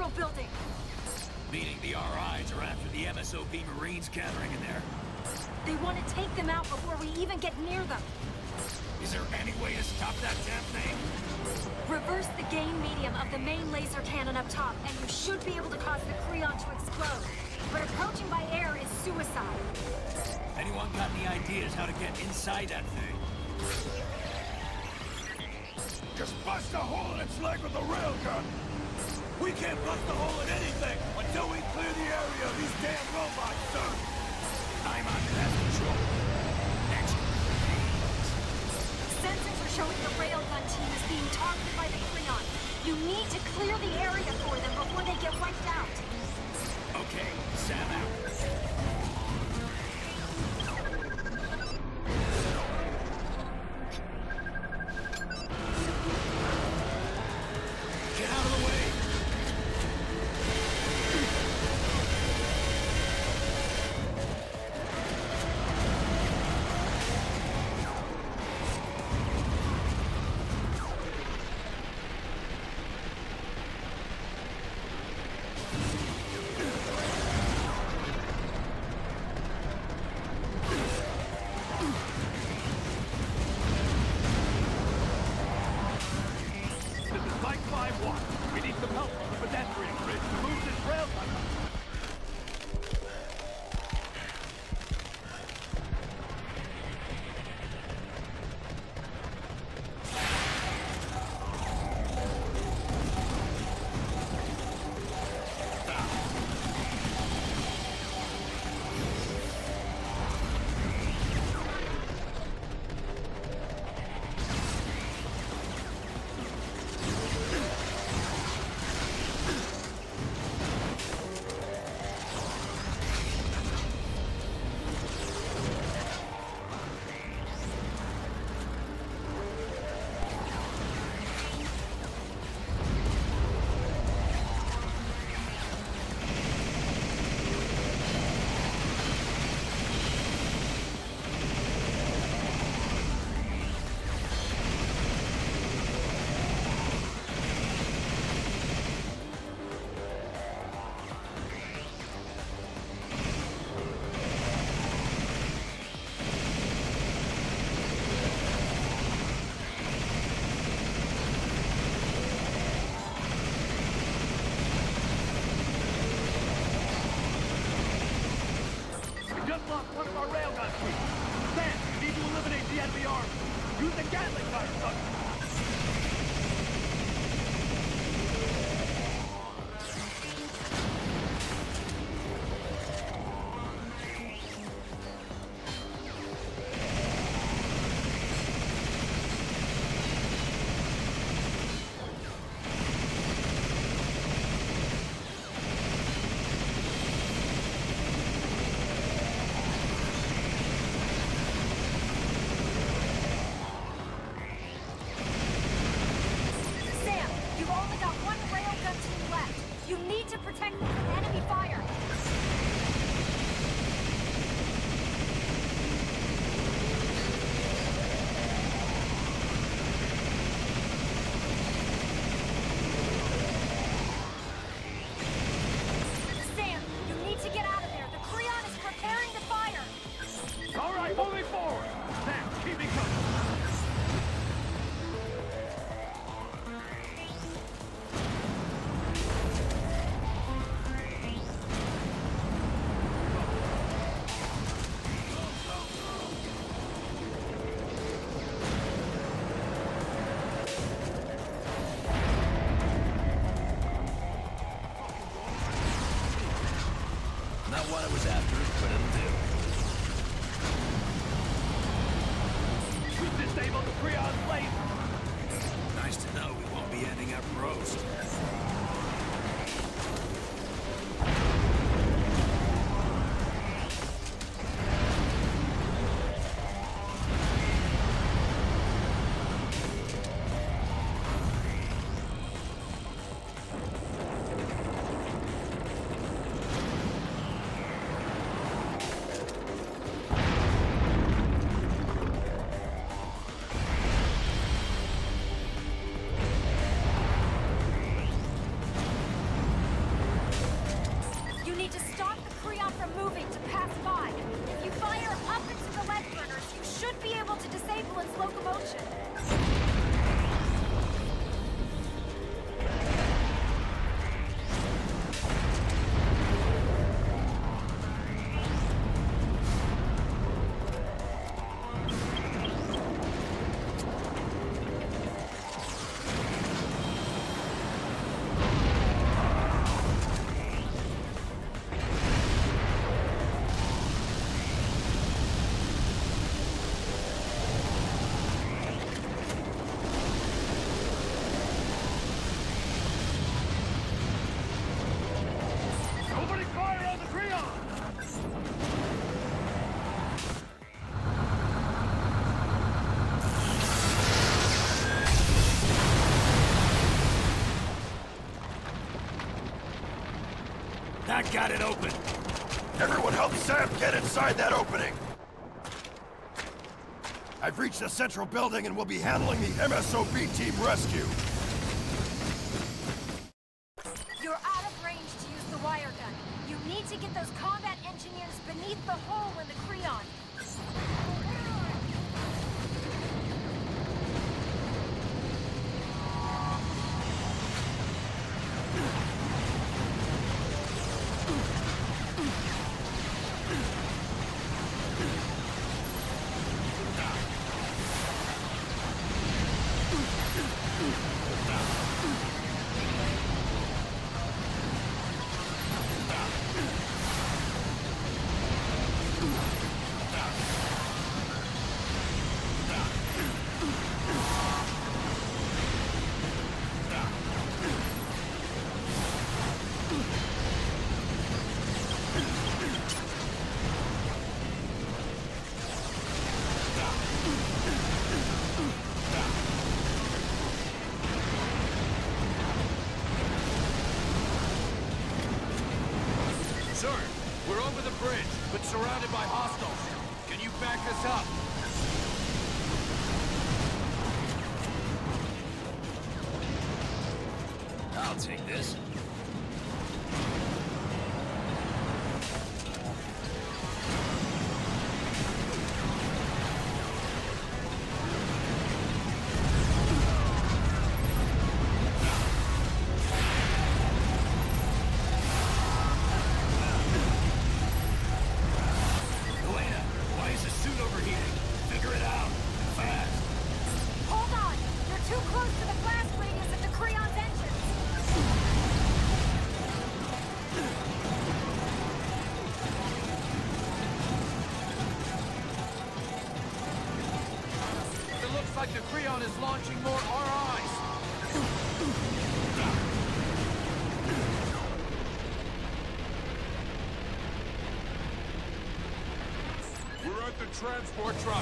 central building. Meaning the RIs are after the MSOP Marines gathering in there. They want to take them out before we even get near them. Is there any way to stop that damn thing? Reverse the gain medium of the main laser cannon up top, and you should be able to cause the Creon to explode. But approaching by air is suicide. Anyone got any ideas how to get inside that thing? Just bust a hole in its leg with a railgun! We can't bust a hole in anything until we clear the area of these damn robots, sir! I'm on task control. Next. Sensors are showing the railgun team is being targeted by the Creon. You need to clear the area for them before they get wiped out. Okay, Sam out. got it open. Everyone help Sam get inside that opening. I've reached the central building and will be handling the MSOB team rescue. bridge, but surrounded by hostiles. Can you back us up? I'll take this. four trouble.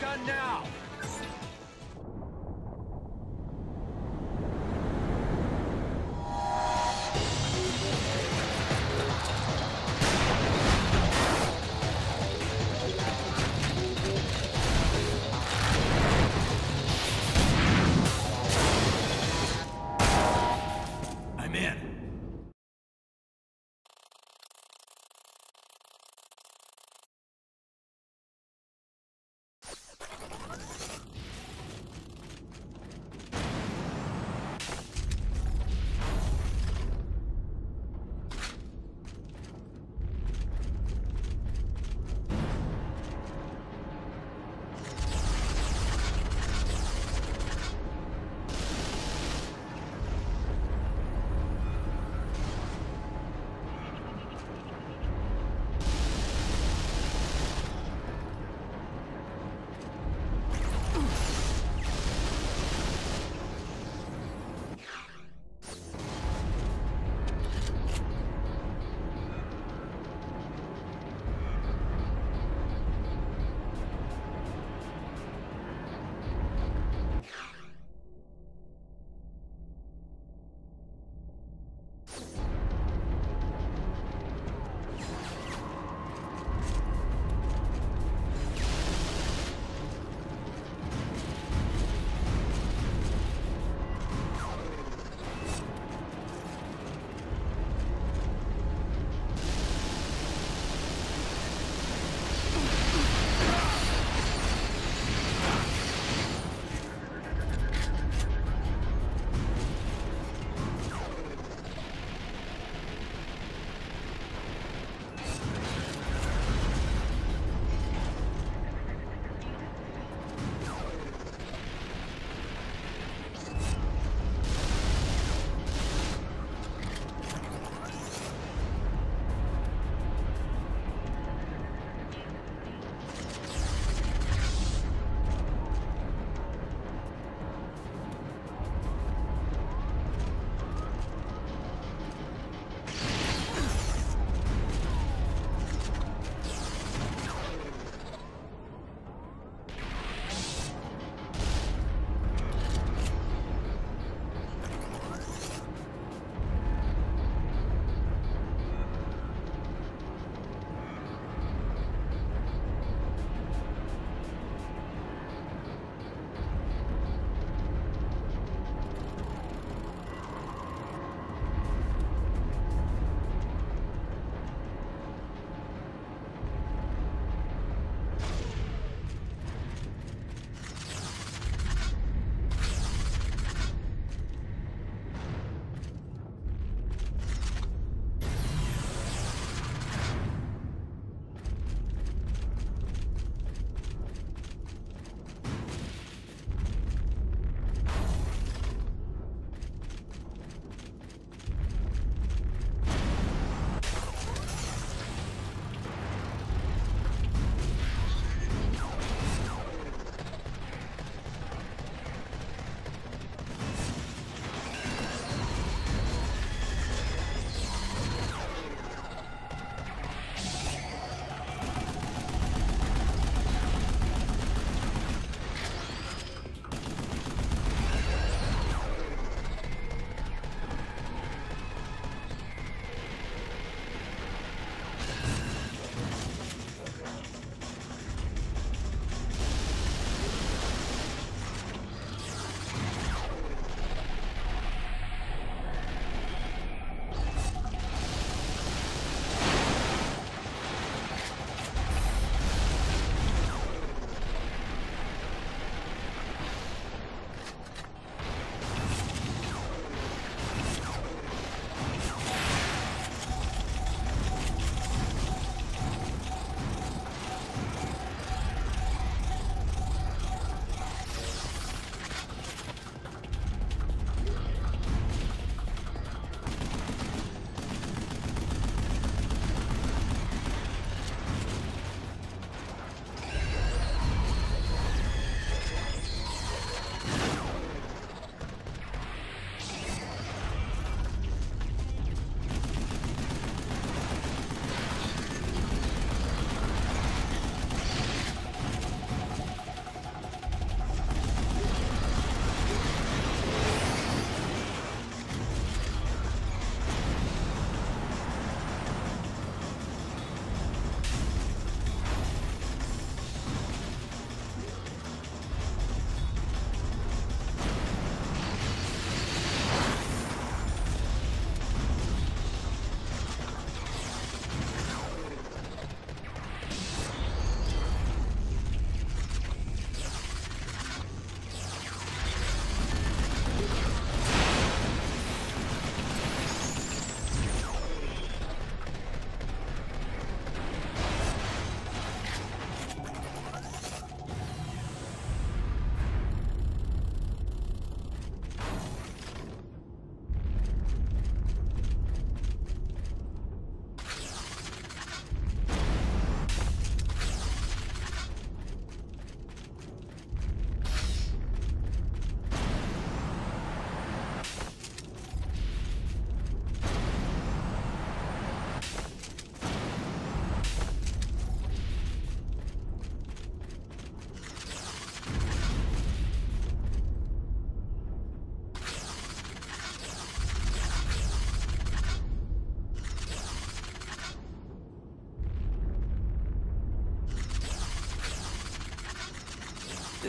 Gun now.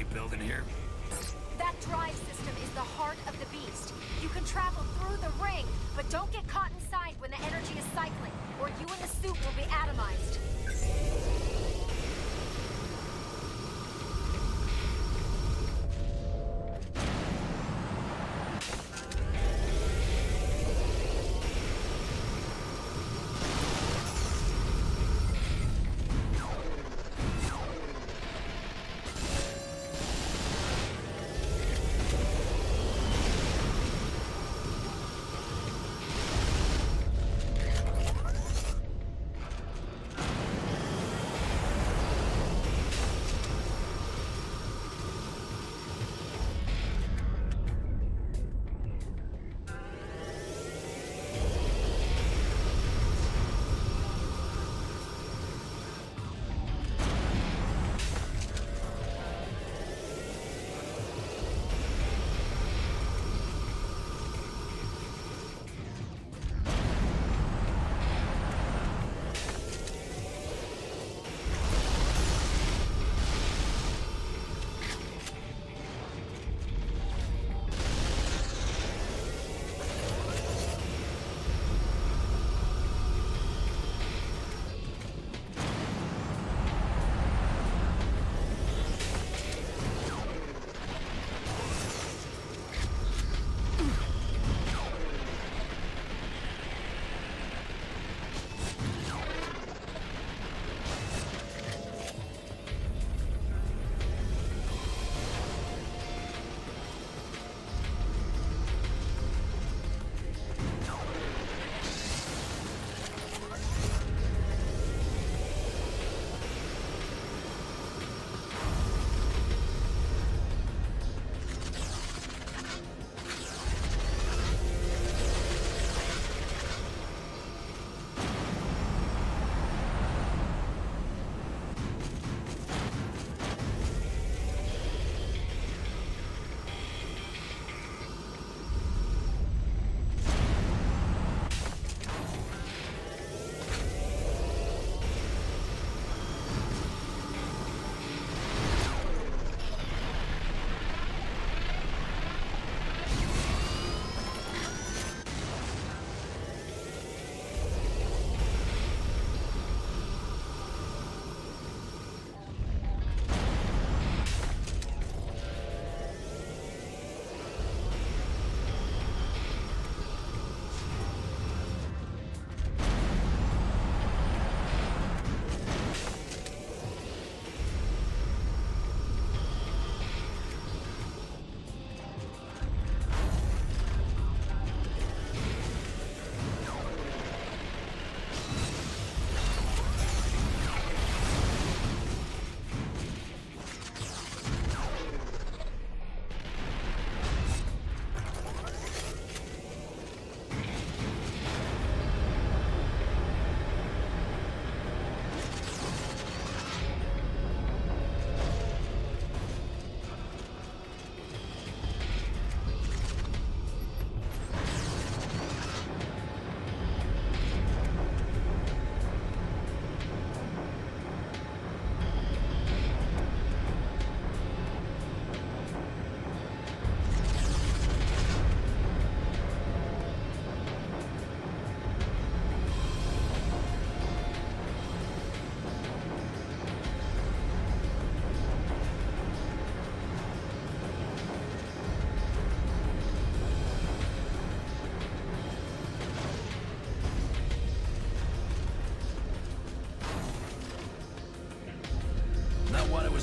They build in here.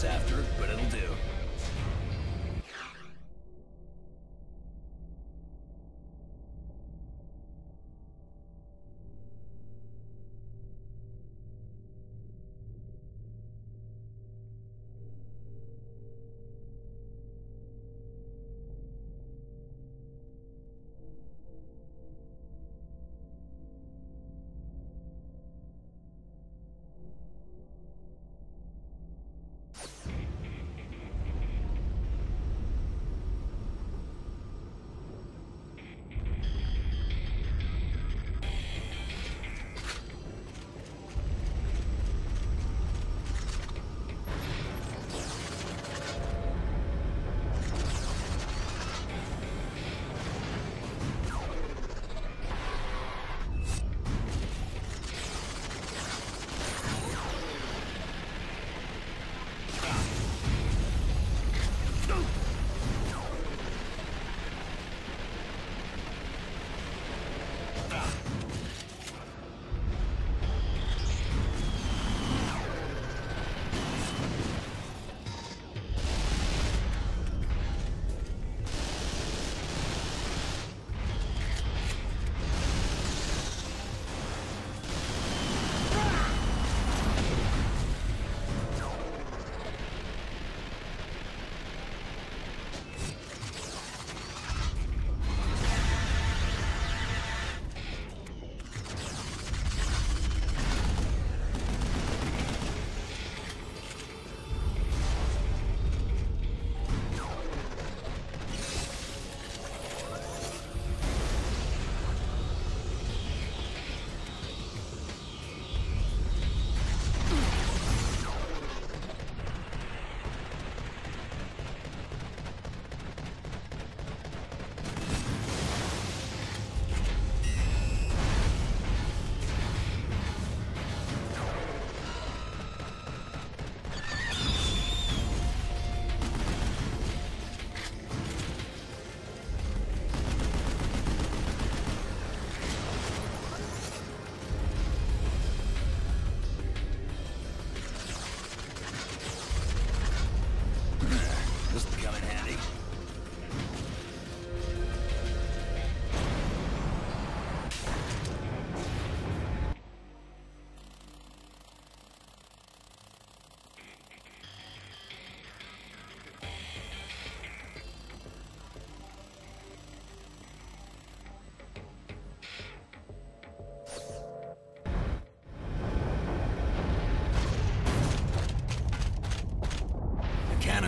After,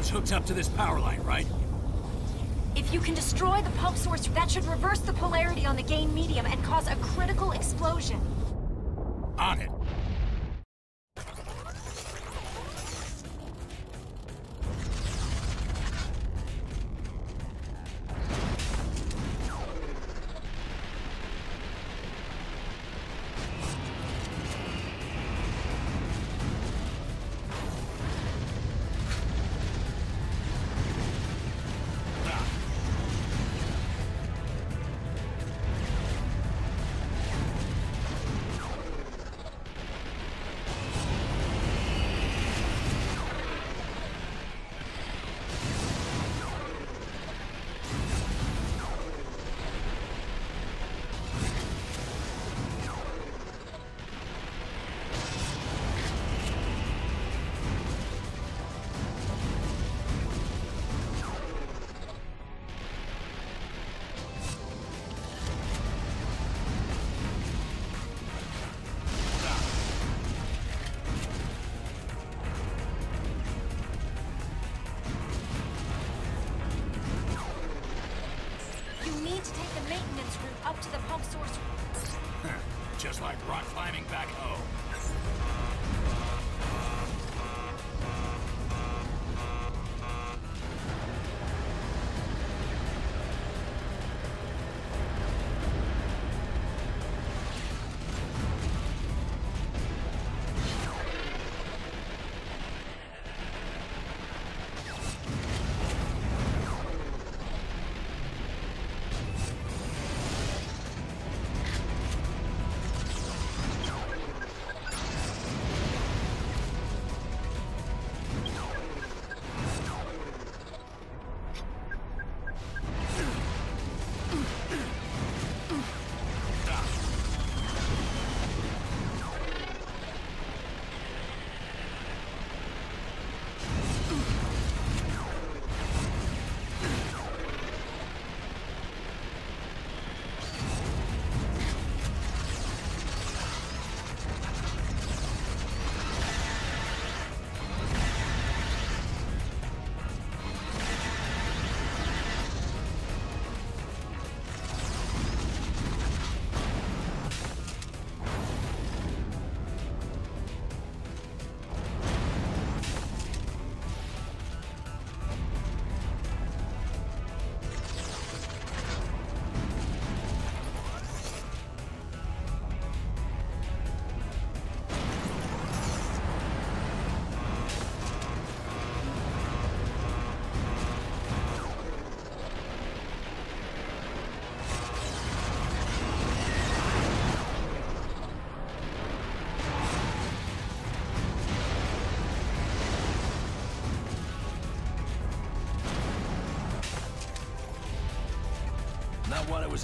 Hooked up to this power line, right? If you can destroy the pump source, that should reverse the polarity on the gain medium and cause a critical explosion.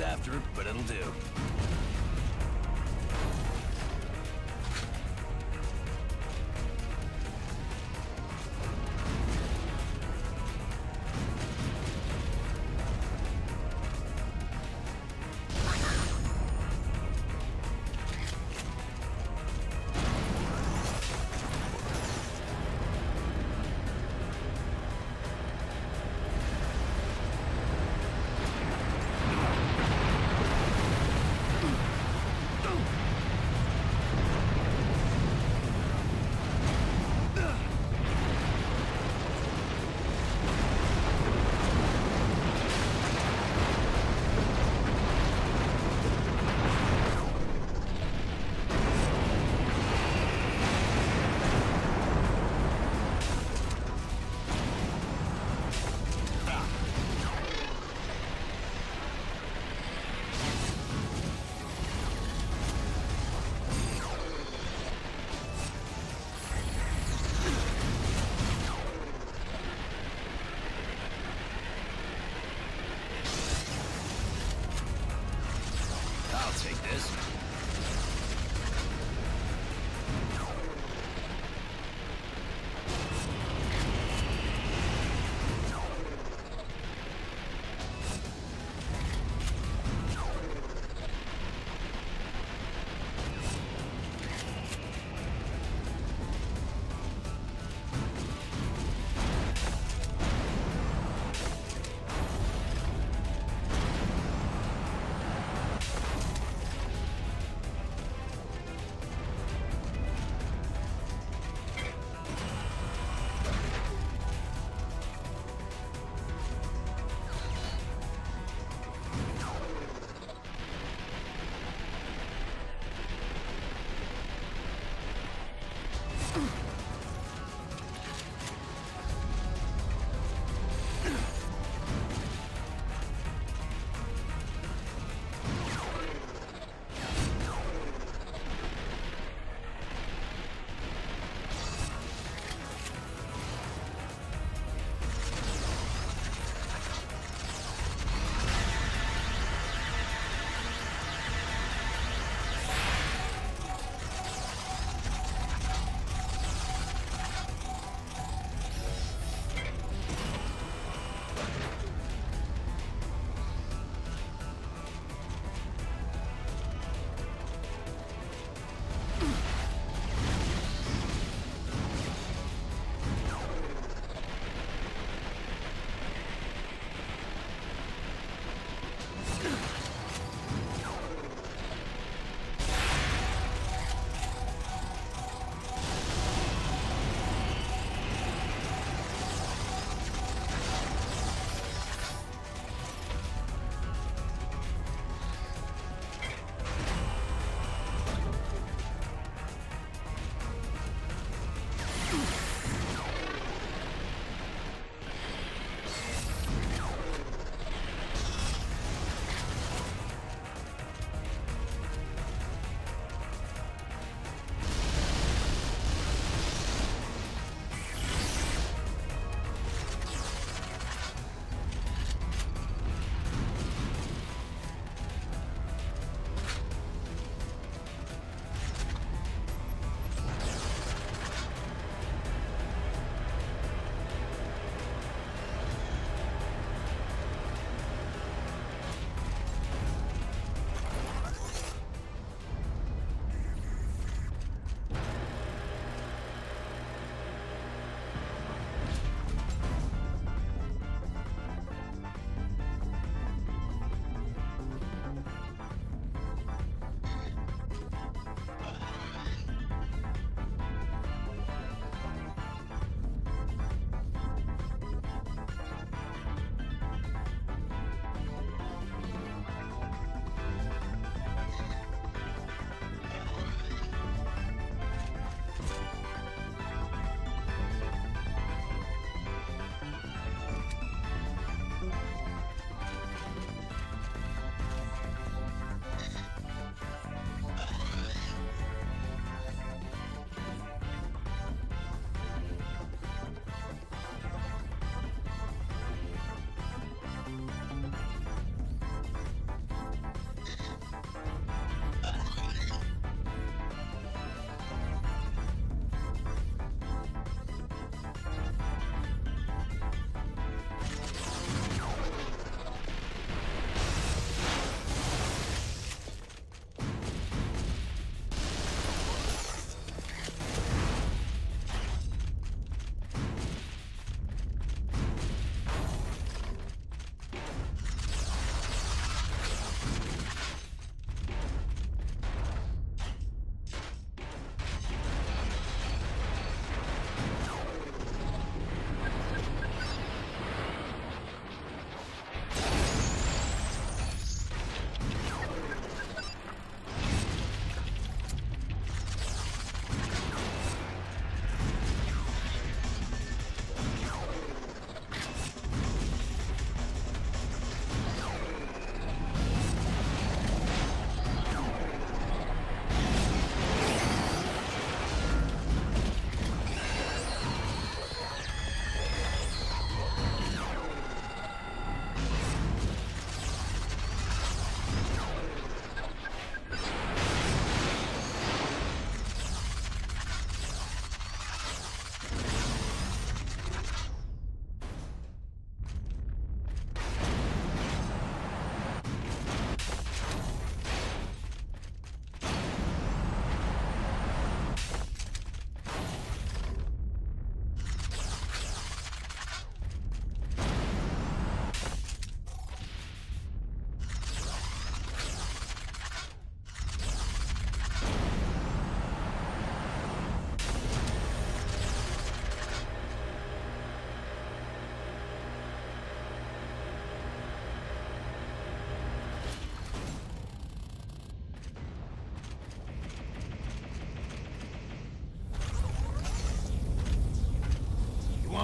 After, but it'll do.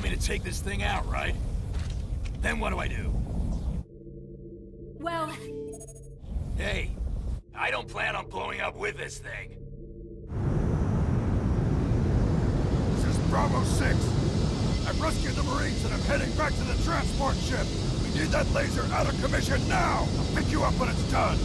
Want me to take this thing out, right? Then what do I do? Well, Hey, I don't plan on blowing up with this thing. This is Bravo 6. I've rescued the Marines and I'm heading back to the transport ship. We need that laser out of commission now. I'll pick you up when it's done.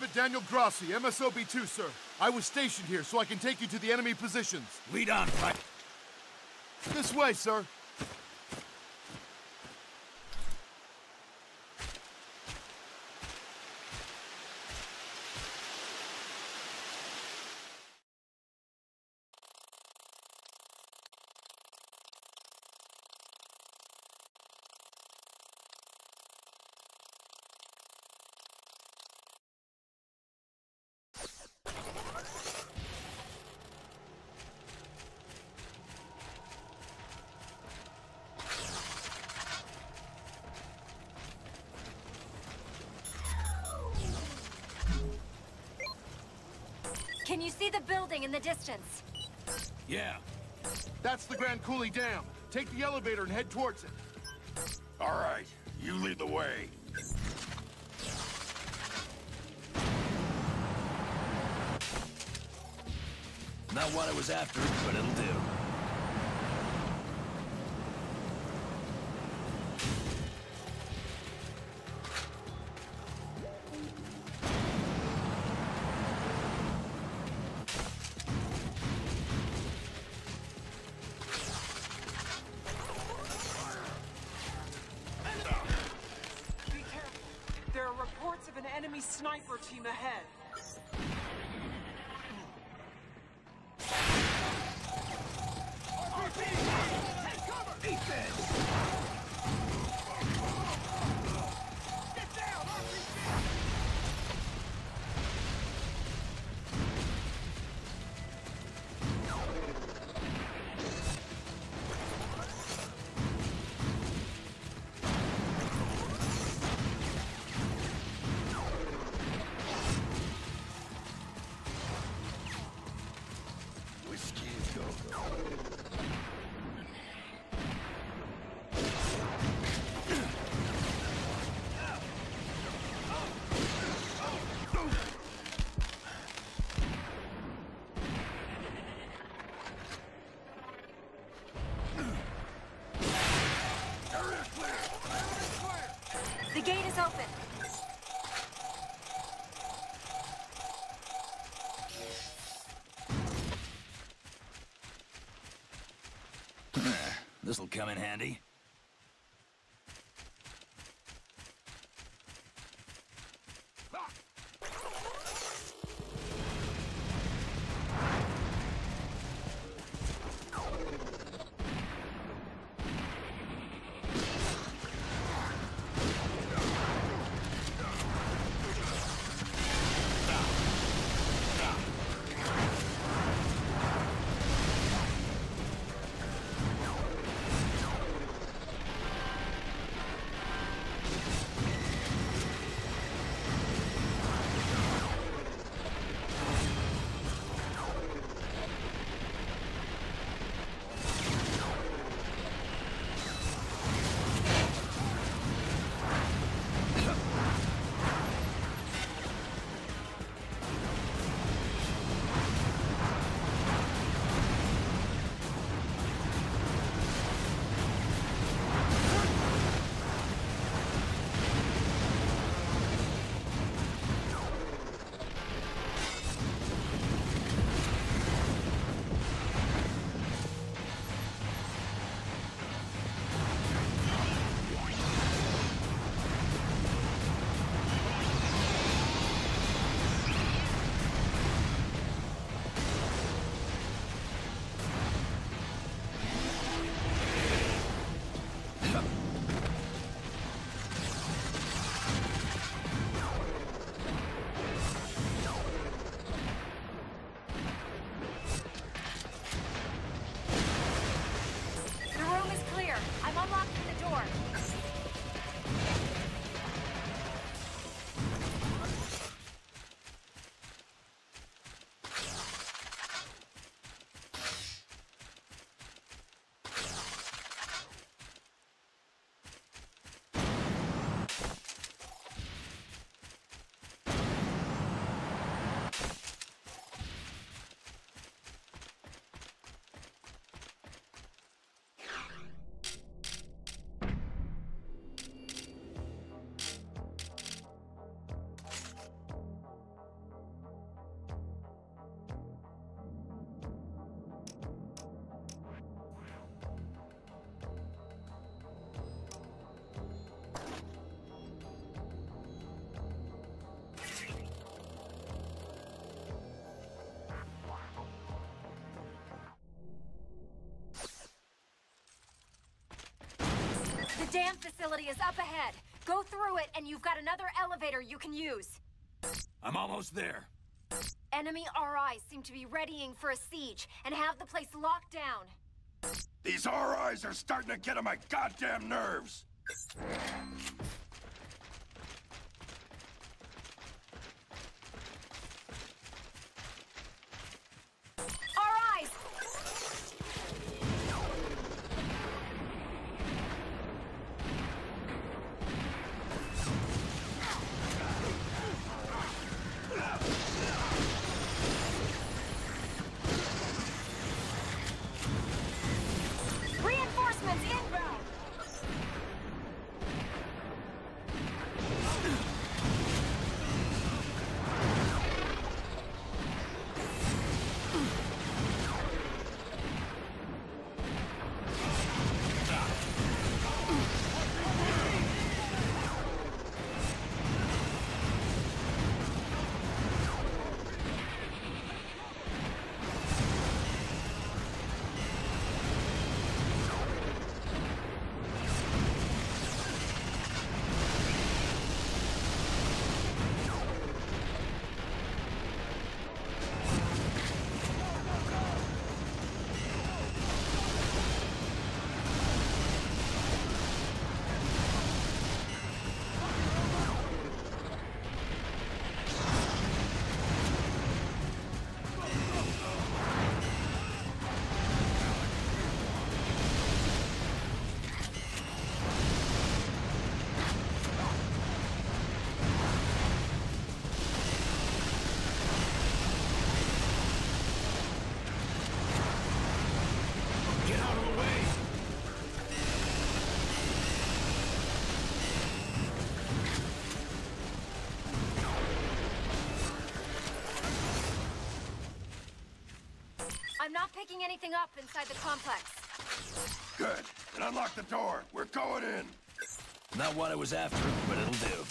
Private Daniel Grassi, MSOB-2, sir. I was stationed here so I can take you to the enemy positions. Lead on, Private. This way, sir. Can you see the building in the distance? Yeah. That's the Grand Coulee Dam. Take the elevator and head towards it. All right. You lead the way. Not what I was after, but it'll do. Come in handy. Dam facility is up ahead. Go through it, and you've got another elevator you can use. I'm almost there. Enemy RIs seem to be readying for a siege and have the place locked down. These RIs are starting to get on my goddamn nerves! I'm picking anything up inside the complex. Good. And unlock the door. We're going in. Not what I was after, but it'll do.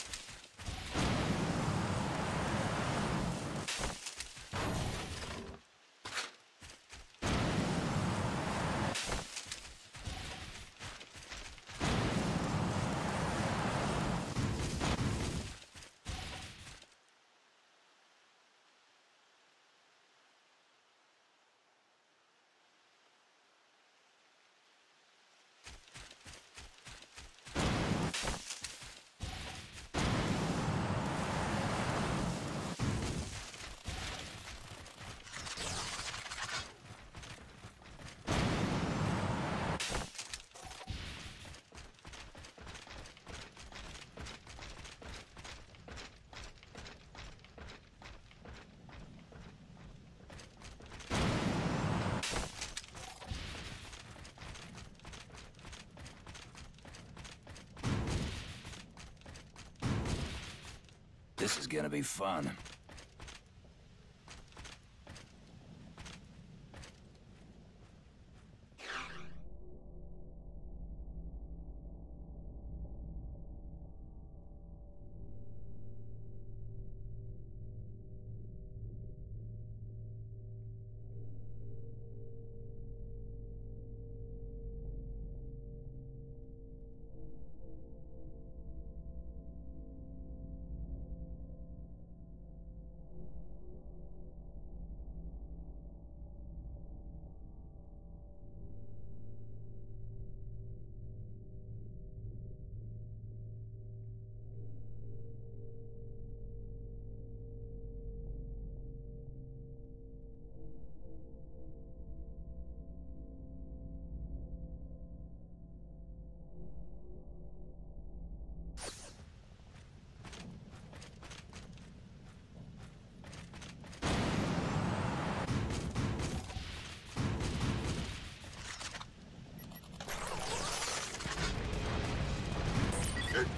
This is gonna be fun.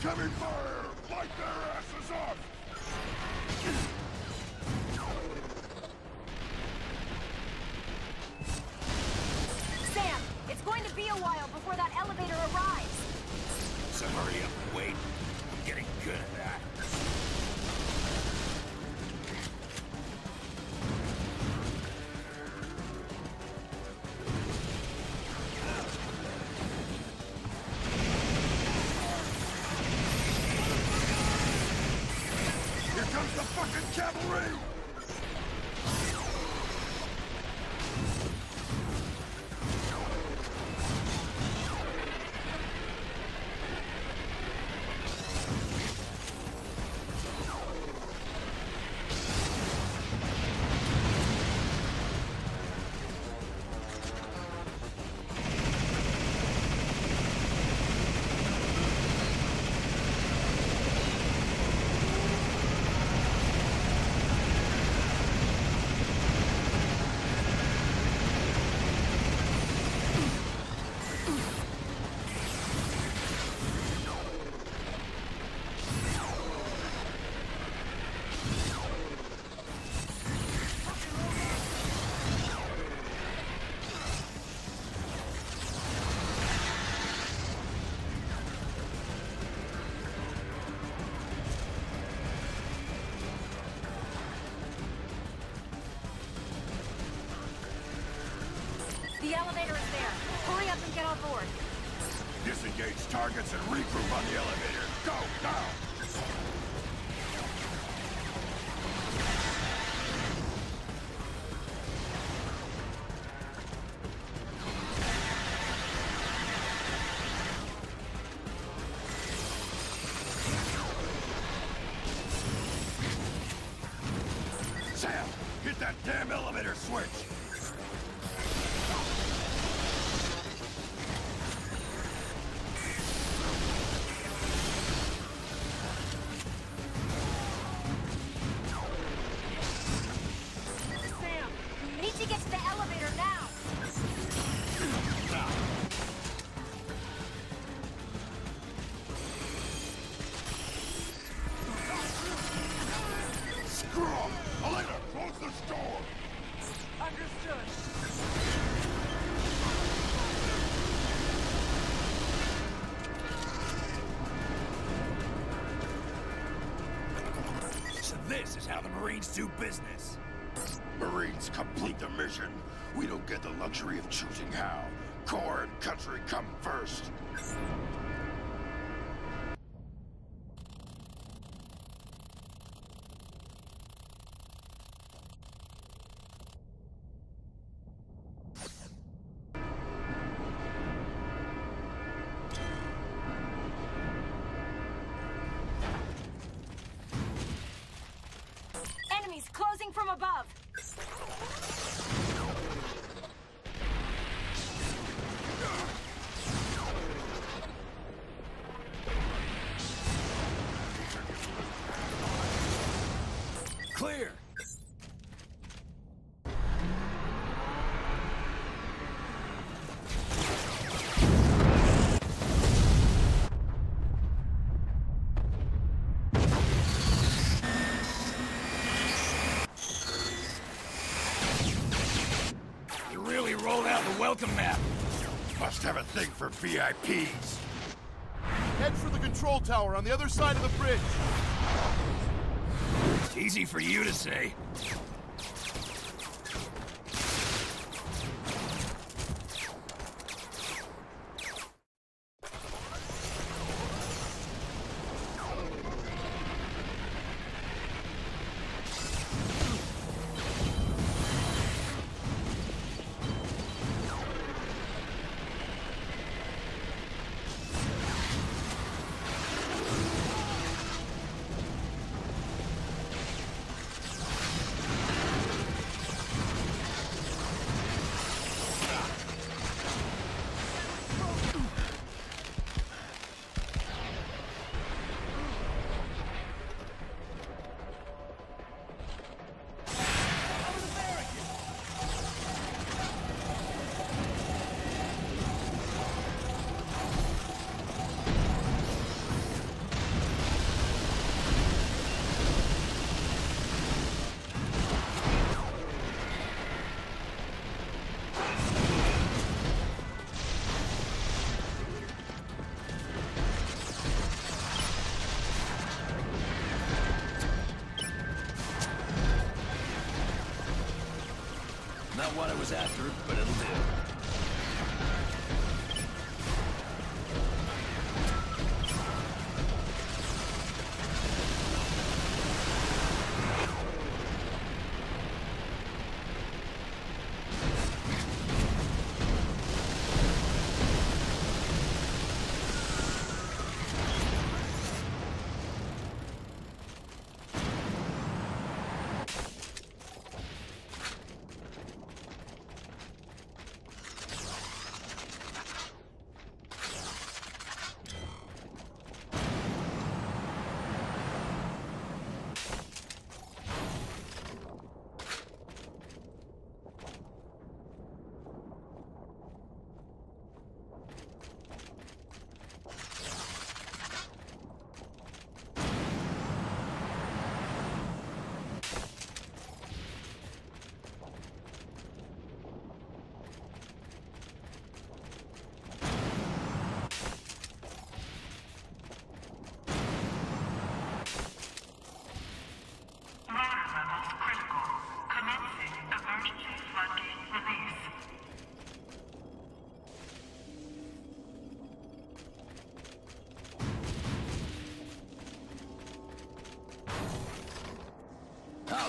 Incoming fire! Light their asses up! Sam, it's going to be a while before that elevator arrives. So hurry up This is how the Marines do business. Marines complete the mission. We don't get the luxury of choosing how. Corps and country come first. VIPs. Head for the control tower on the other side of the bridge. It's Easy for you to say.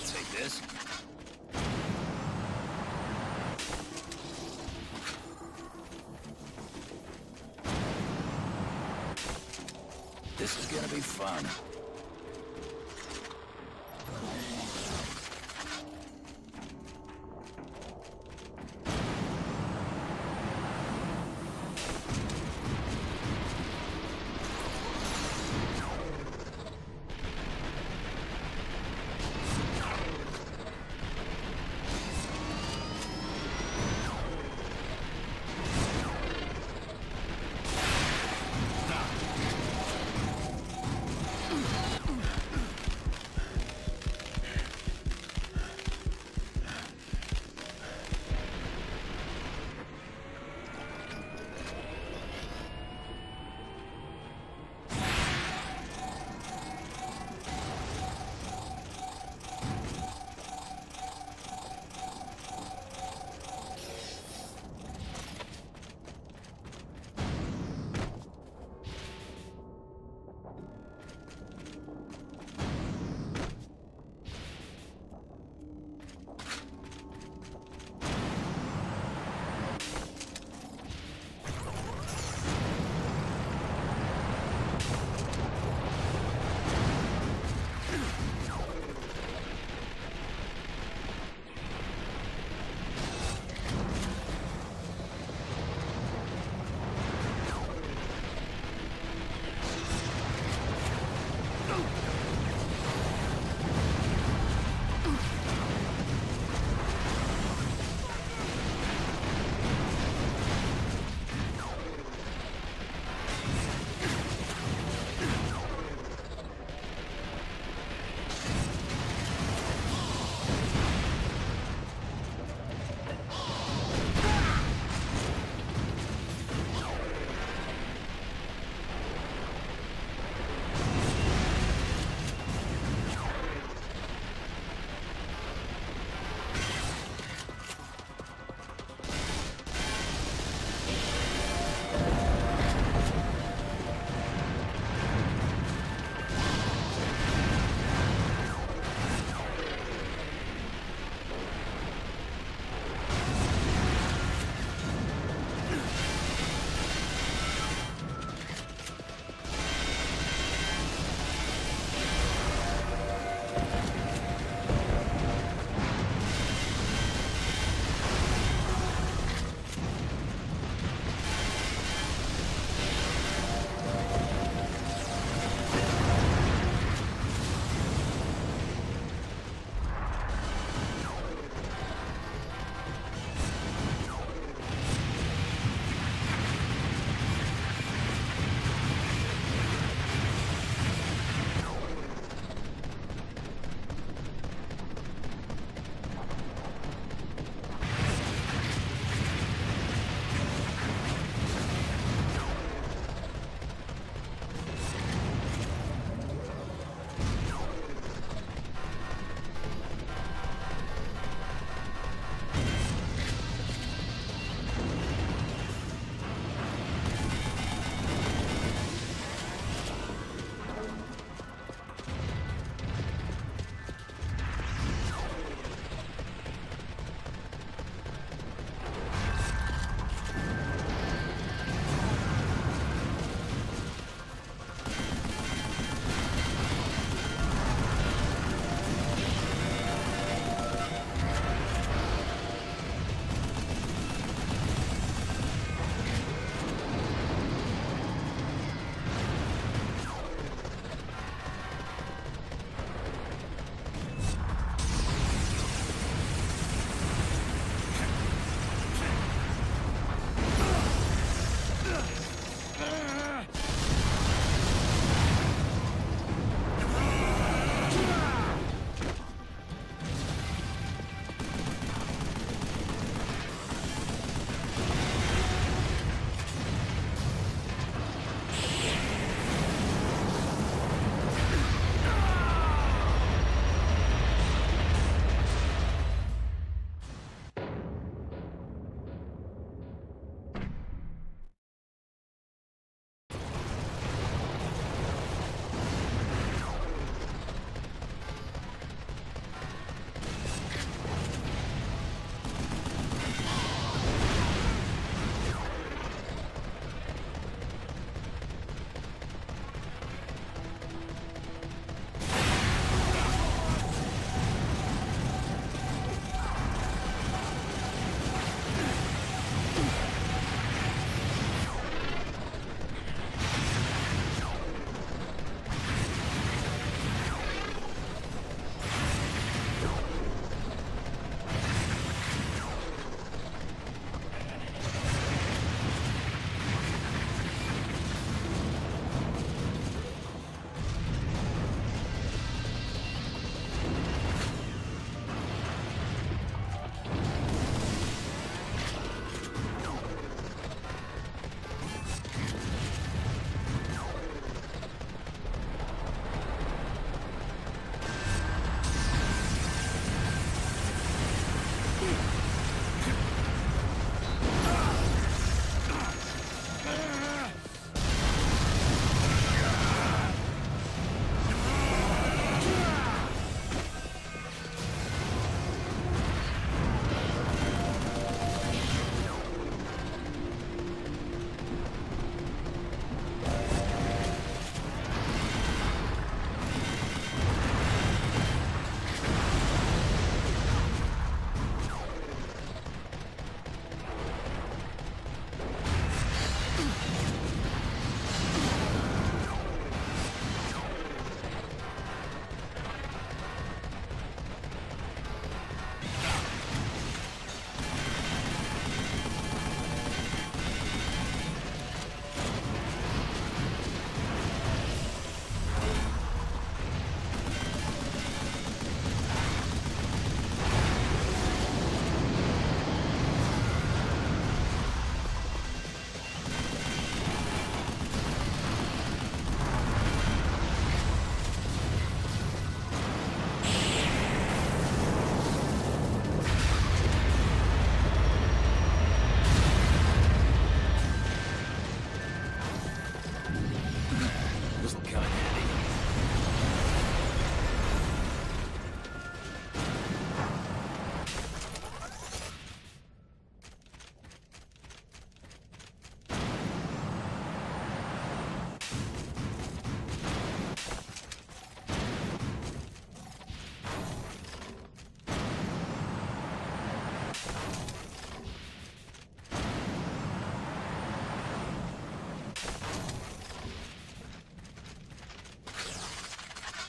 Take this. This is gonna be fun.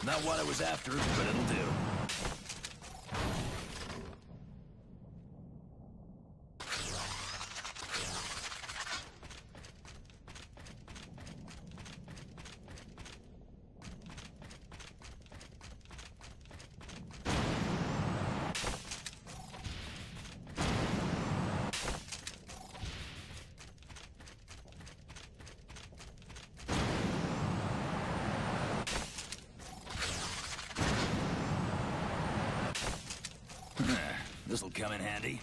Not what I was after, but it'll do. This'll come in handy.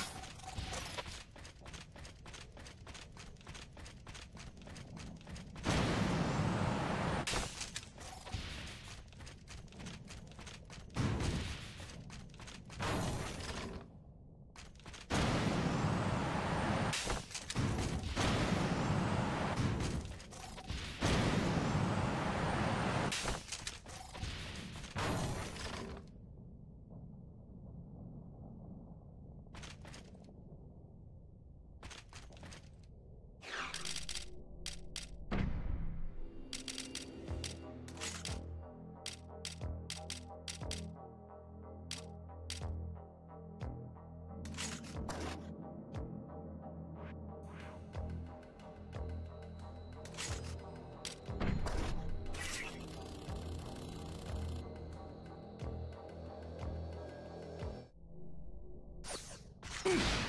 Have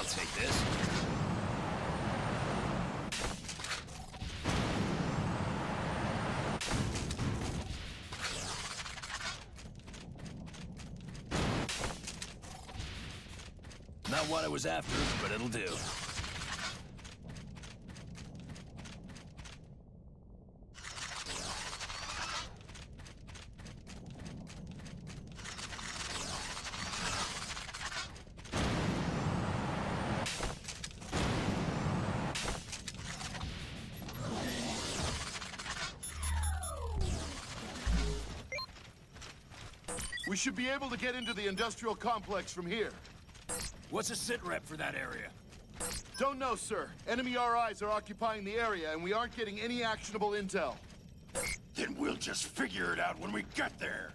I'll take this. Not what I was after, but it'll do. Should be able to get into the industrial complex from here. What's a sit rep for that area? Don't know, sir. Enemy RIs are occupying the area, and we aren't getting any actionable intel. Then we'll just figure it out when we get there.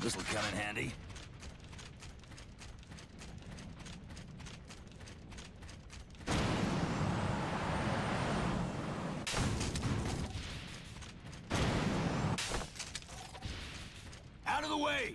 This'll come in handy. Out of the way!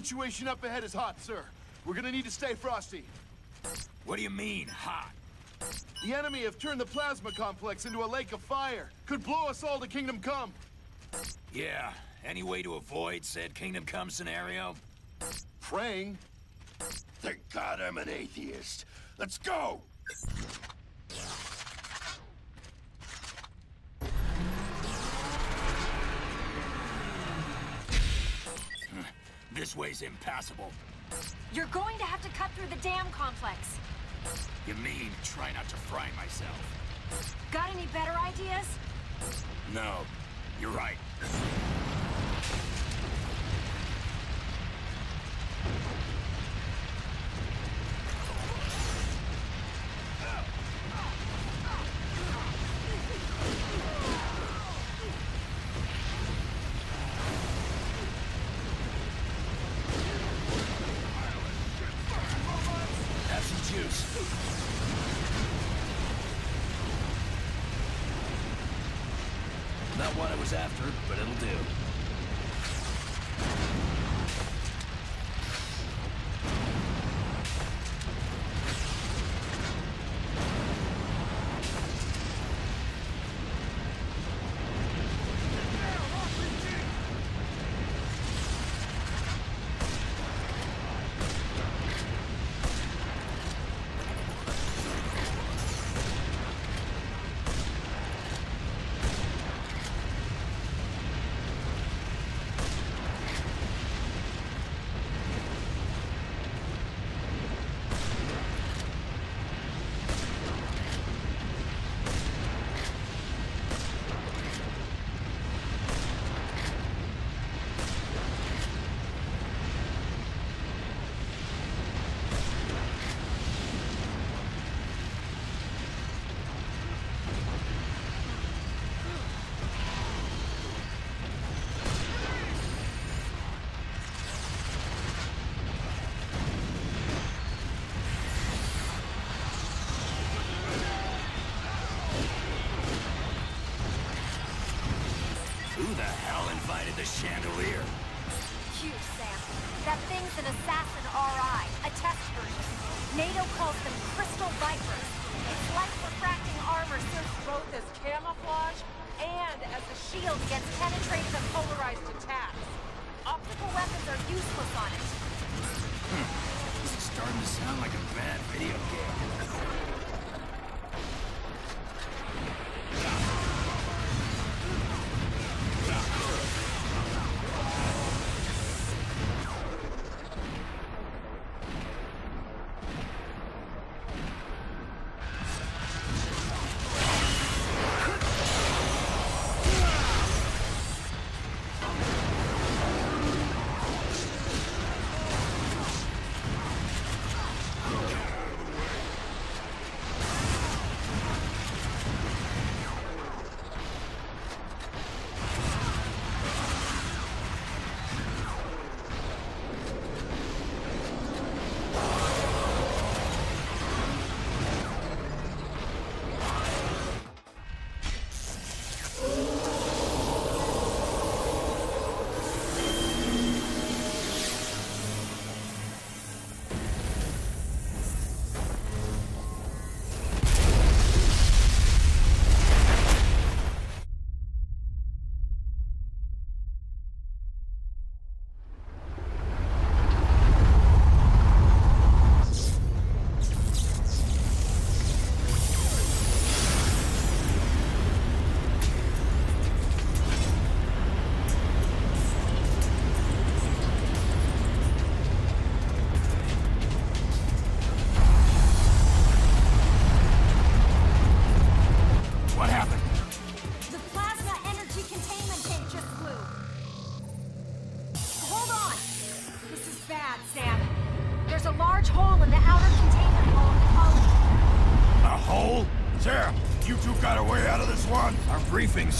situation up ahead is hot, sir. We're gonna need to stay frosty. What do you mean, hot? The enemy have turned the plasma complex into a lake of fire. Could blow us all to Kingdom Come. Yeah, any way to avoid said Kingdom Come scenario? Praying. Thank God I'm an atheist. Let's go! Impassable. You're going to have to cut through the dam complex. You mean try not to fry myself? Got any better ideas? No, you're right. After,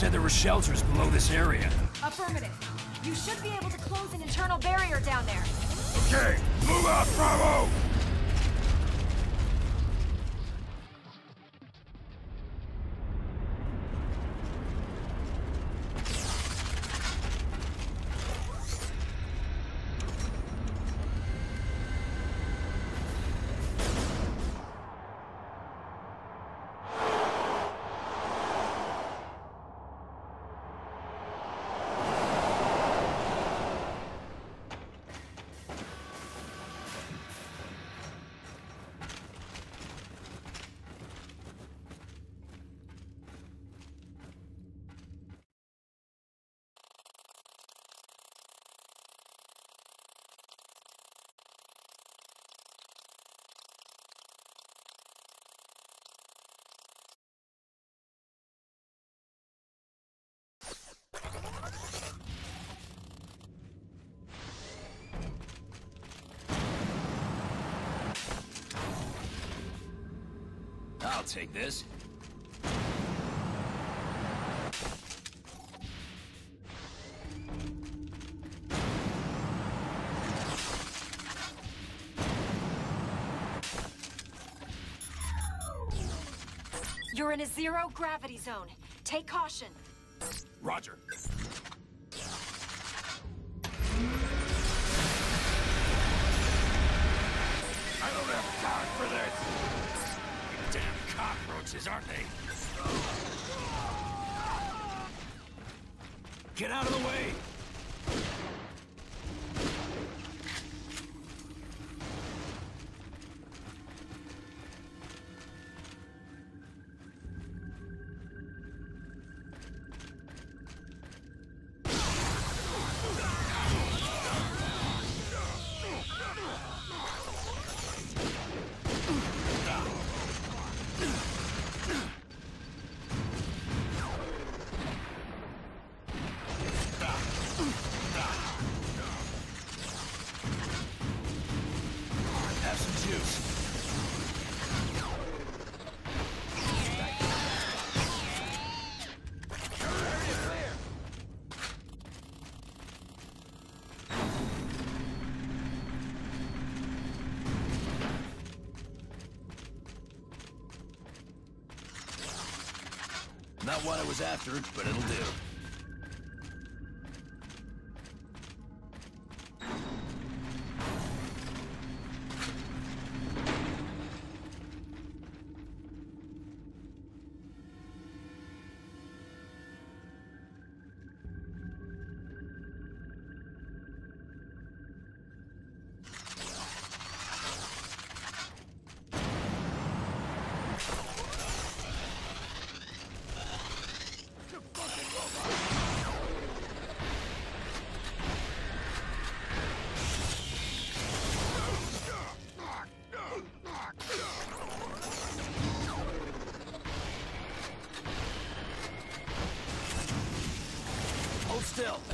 said there were shelters below this area. Affirmative. You should be able to close an internal barrier down there. Okay, move out, Bravo! I'll take this. You're in a zero gravity zone. Take caution. what I was after, but it'll do.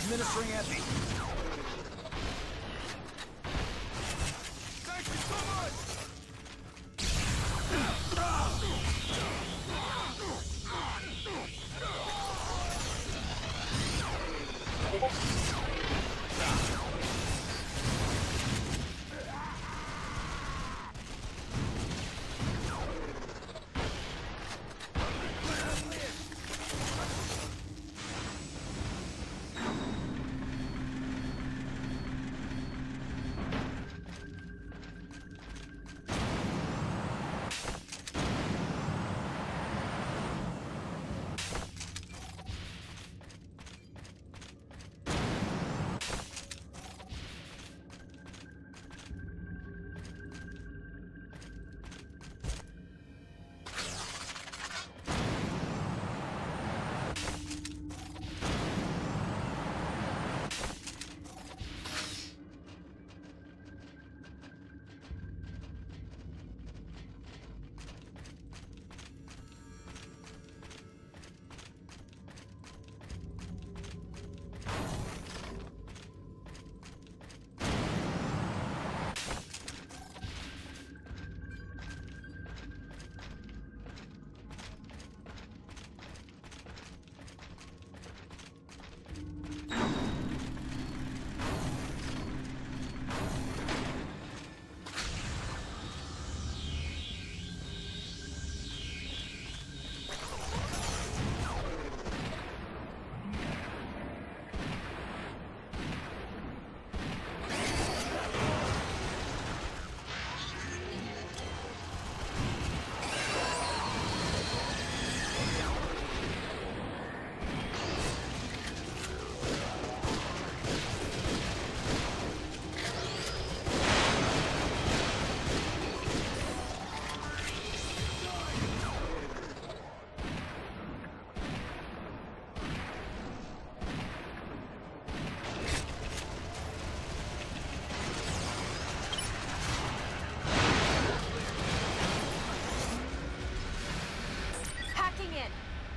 Administering epi.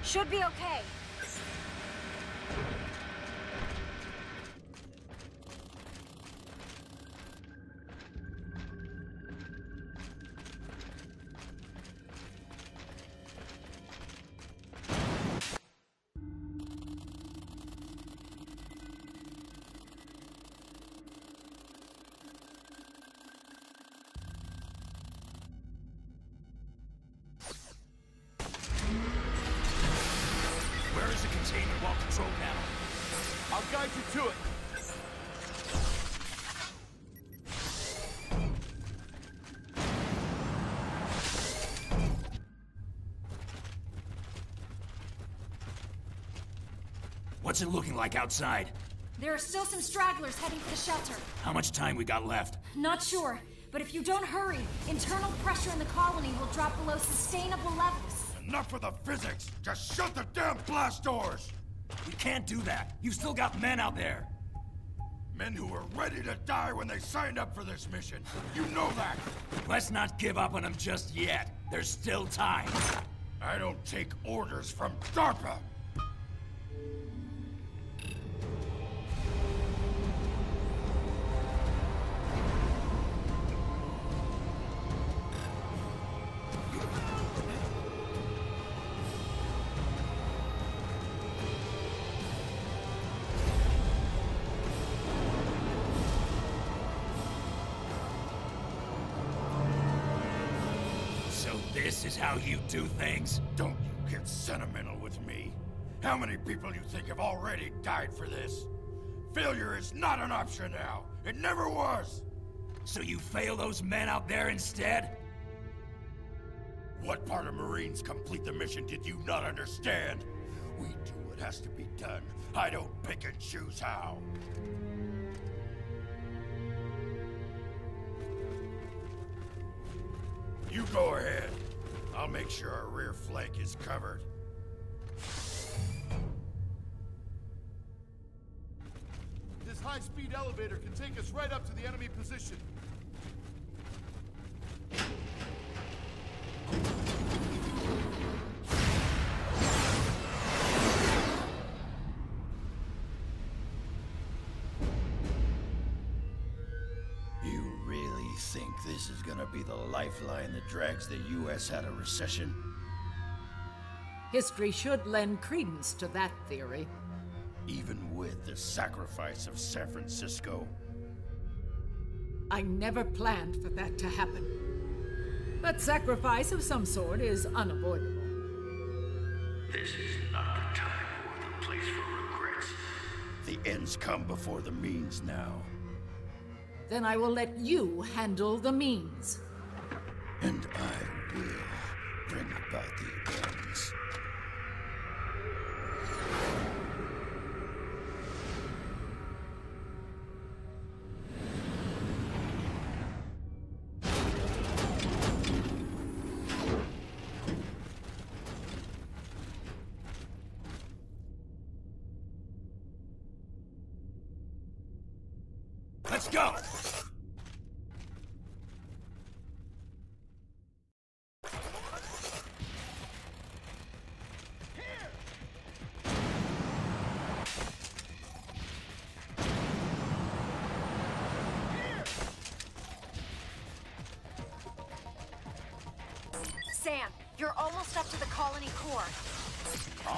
Should be okay. What's it looking like outside? There are still some stragglers heading for the shelter. How much time we got left? Not sure, but if you don't hurry, internal pressure in the colony will drop below sustainable levels. Enough of the physics! Just shut the damn blast doors! We can't do that. You've still got men out there. Men who were ready to die when they signed up for this mission. You know that! Let's not give up on them just yet. There's still time. I don't take orders from DARPA! Do things? Don't you get sentimental with me. How many people you think have already died for this? Failure is not an option now. It never was. So you fail those men out there instead? What part of Marines complete the mission did you not understand? We do what has to be done. I don't pick and choose how. You go ahead. I'll make sure our rear flank is covered. This high-speed elevator can take us right up to the enemy position. Think this is gonna be the lifeline that drags the U.S. out of recession? History should lend credence to that theory. Even with the sacrifice of San Francisco? I never planned for that to happen. But sacrifice of some sort is unavoidable. This is not the time or the place for regrets. The ends come before the means now. Then I will let you handle the means. And I will bring about the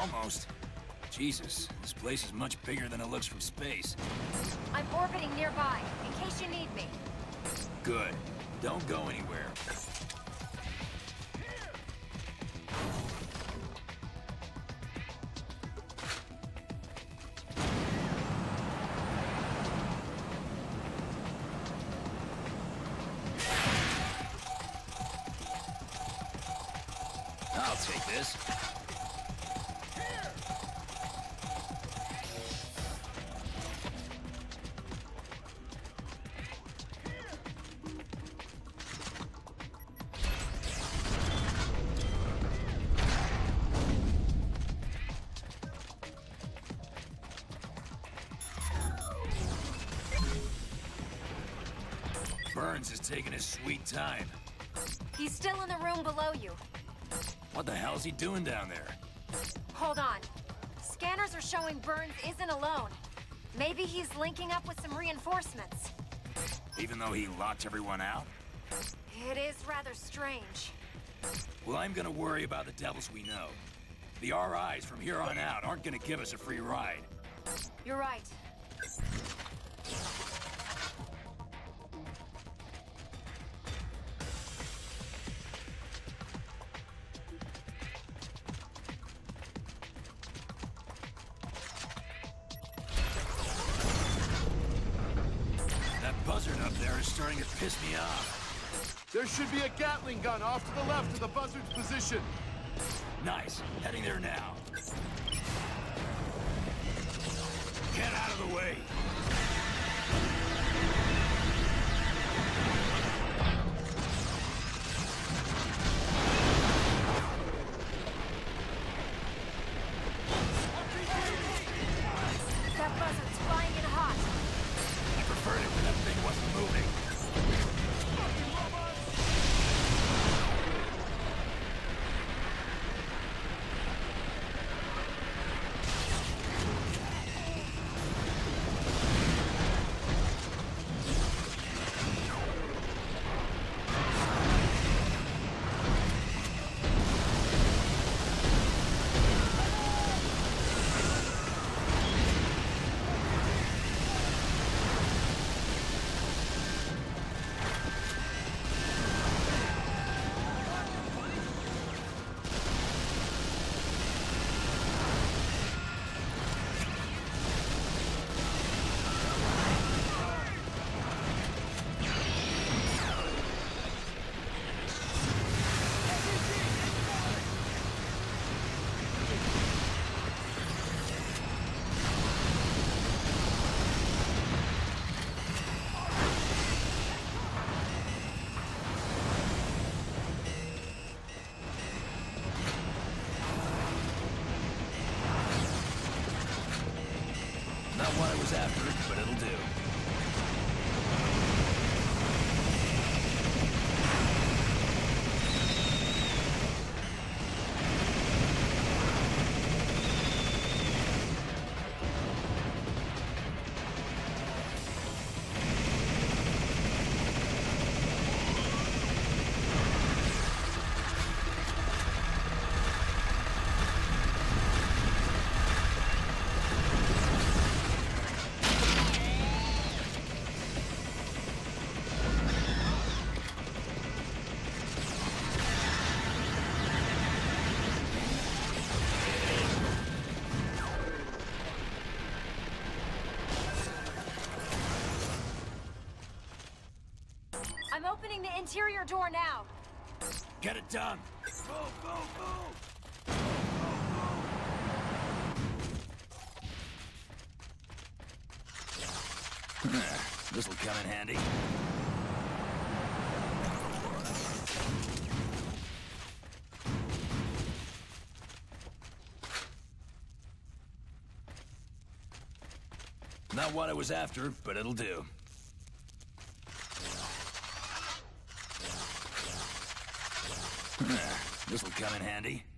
Almost. Jesus, this place is much bigger than it looks from space. I'm orbiting nearby, in case you need me. Good. Don't go anywhere. Time. He's still in the room below you. What the hell's he doing down there? Hold on. Scanners are showing Burns isn't alone. Maybe he's linking up with some reinforcements. Even though he locked everyone out? It is rather strange. Well, I'm gonna worry about the devils we know. The RIs from here on out aren't gonna give us a free ride. You're right. The buzzard's position. Nice. Heading there now. Not opening the interior door now. Get it done. Go, go, go! This'll come in handy. Not what I was after, but it'll do. This'll come in handy.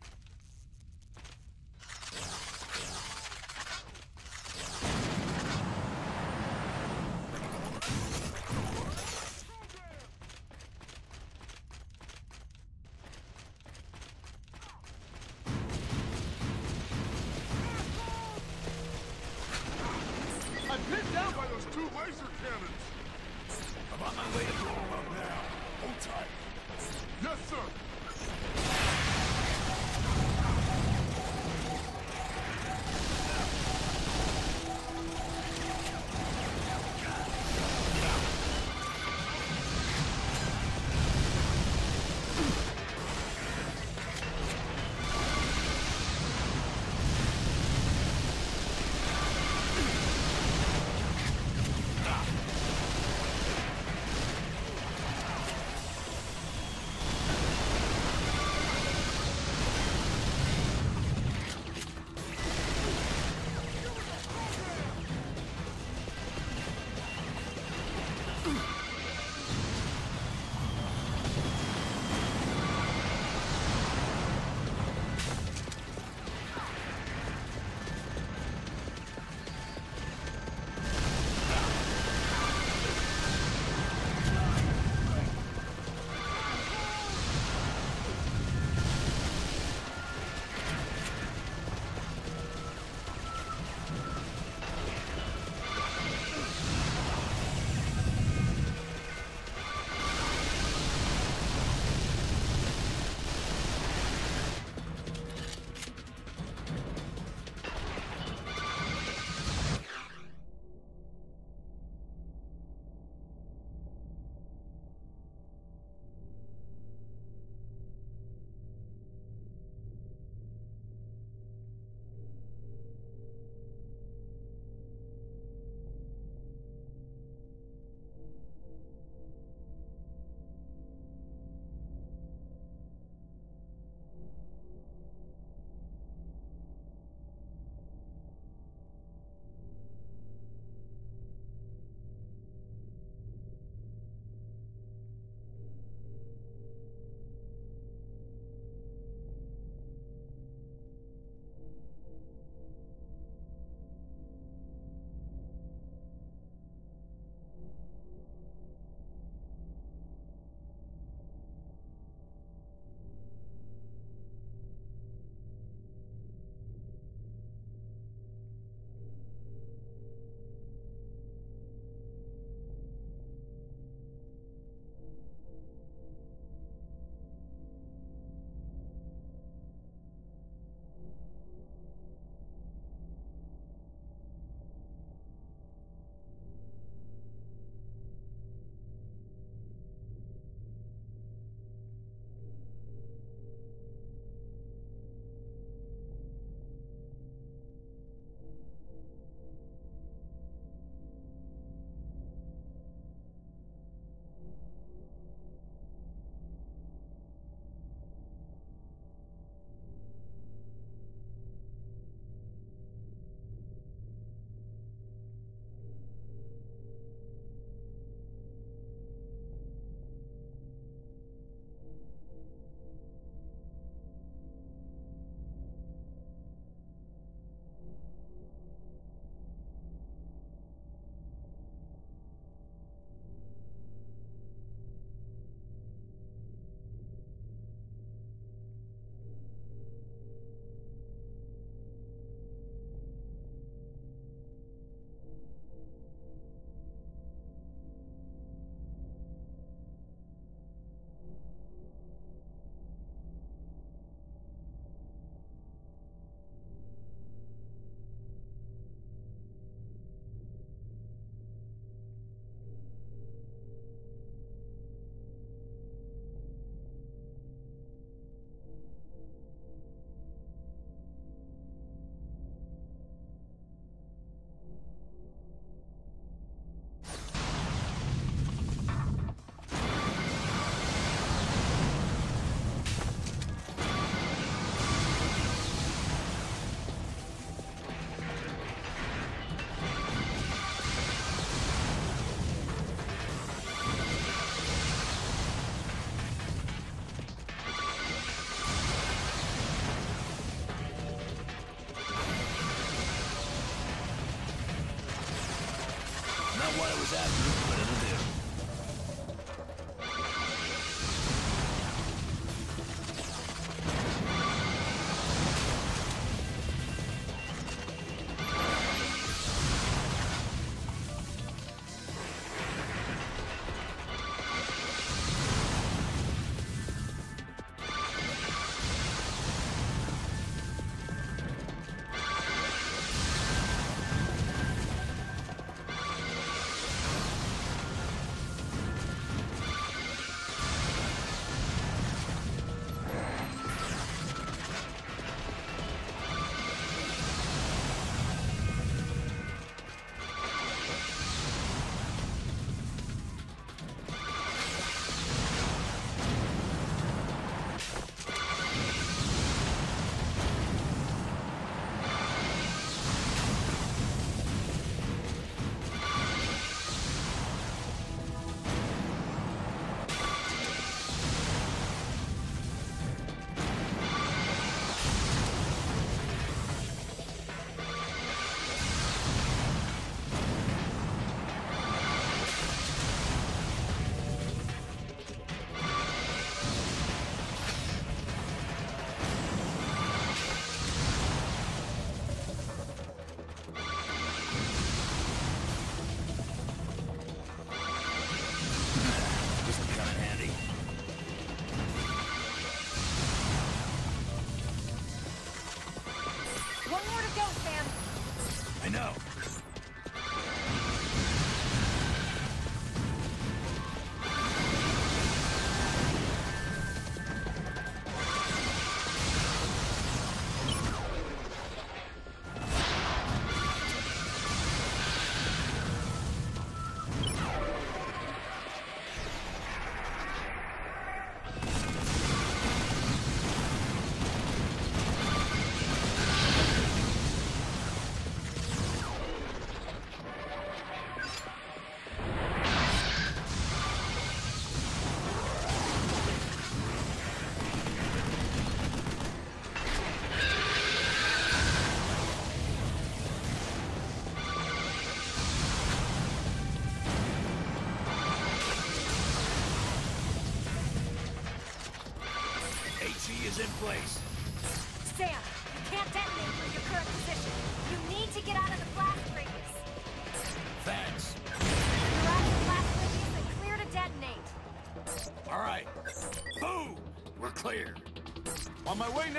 On my way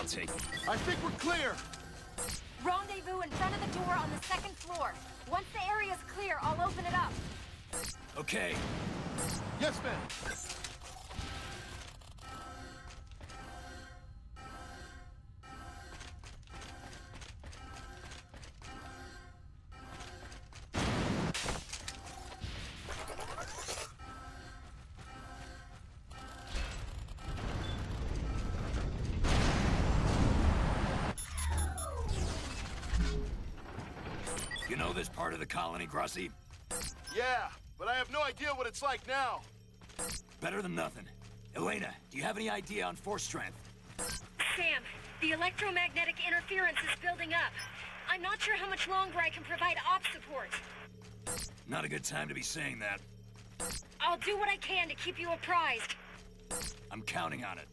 I'll take it. I think we're clear. Rendezvous in front of the door on the second floor. Once the area's clear, I'll open it up. Okay. Yes, ma'am. Colony, Grossi? Yeah, but I have no idea what it's like now. Better than nothing. Elena, do you have any idea on force strength? Sam, the electromagnetic interference is building up. I'm not sure how much longer I can provide op support. Not a good time to be saying that. I'll do what I can to keep you apprised. I'm counting on it.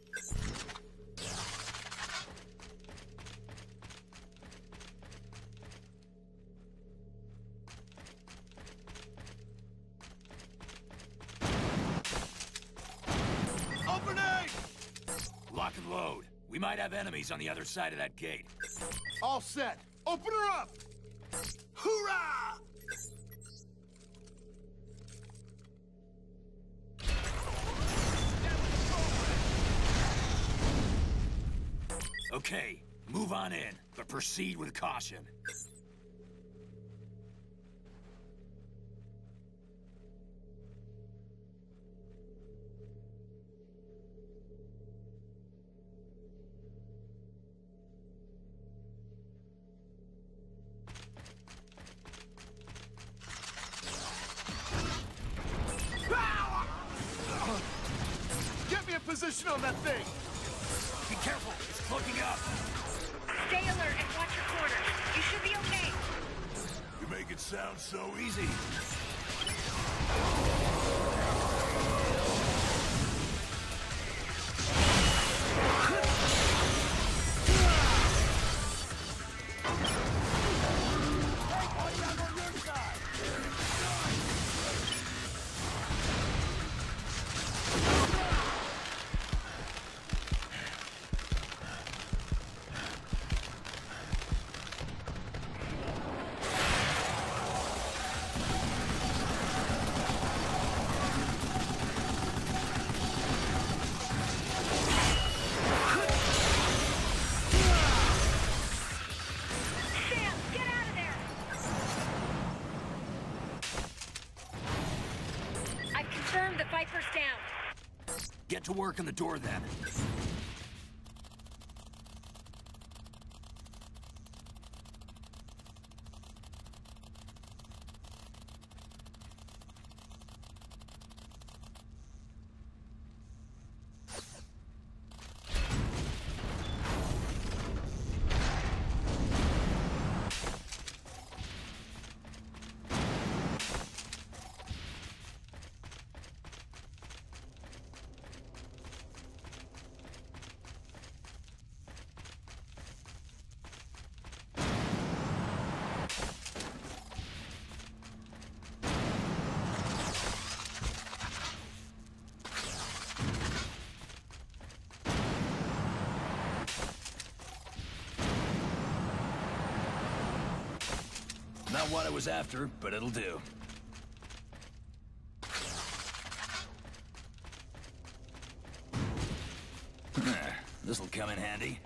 Load. We might have enemies on the other side of that gate. All set. Open her up! Hoorah! Okay, move on in, but proceed with caution. To work on the door then. Not what I was after, but it'll do. This'll come in handy.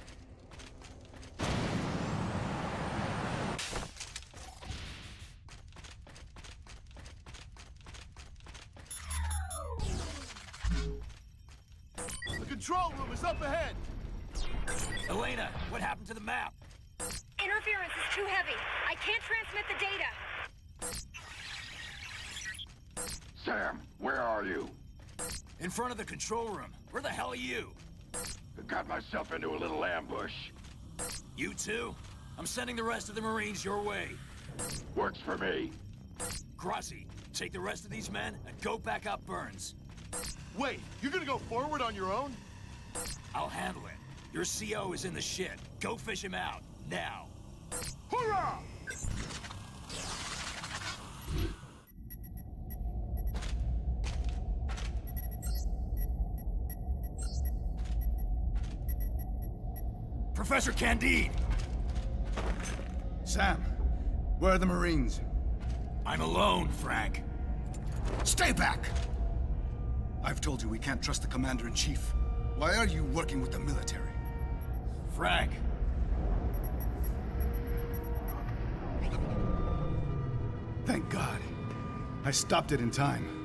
Front of the control room. Where the hell are you? I got myself into a little ambush. You too? I'm sending the rest of the Marines your way. Works for me. Grossi, take the rest of these men and go back up Burns. Wait, you're gonna go forward on your own? I'll handle it. Your CO is in the shit. Go fish him out, now. Hoorah! Professor Candide! Sam, where are the Marines? I'm alone, Frank. Stay back! I've told you we can't trust the Commander-in-Chief. Why are you working with the military? Frank! Thank God. I stopped it in time.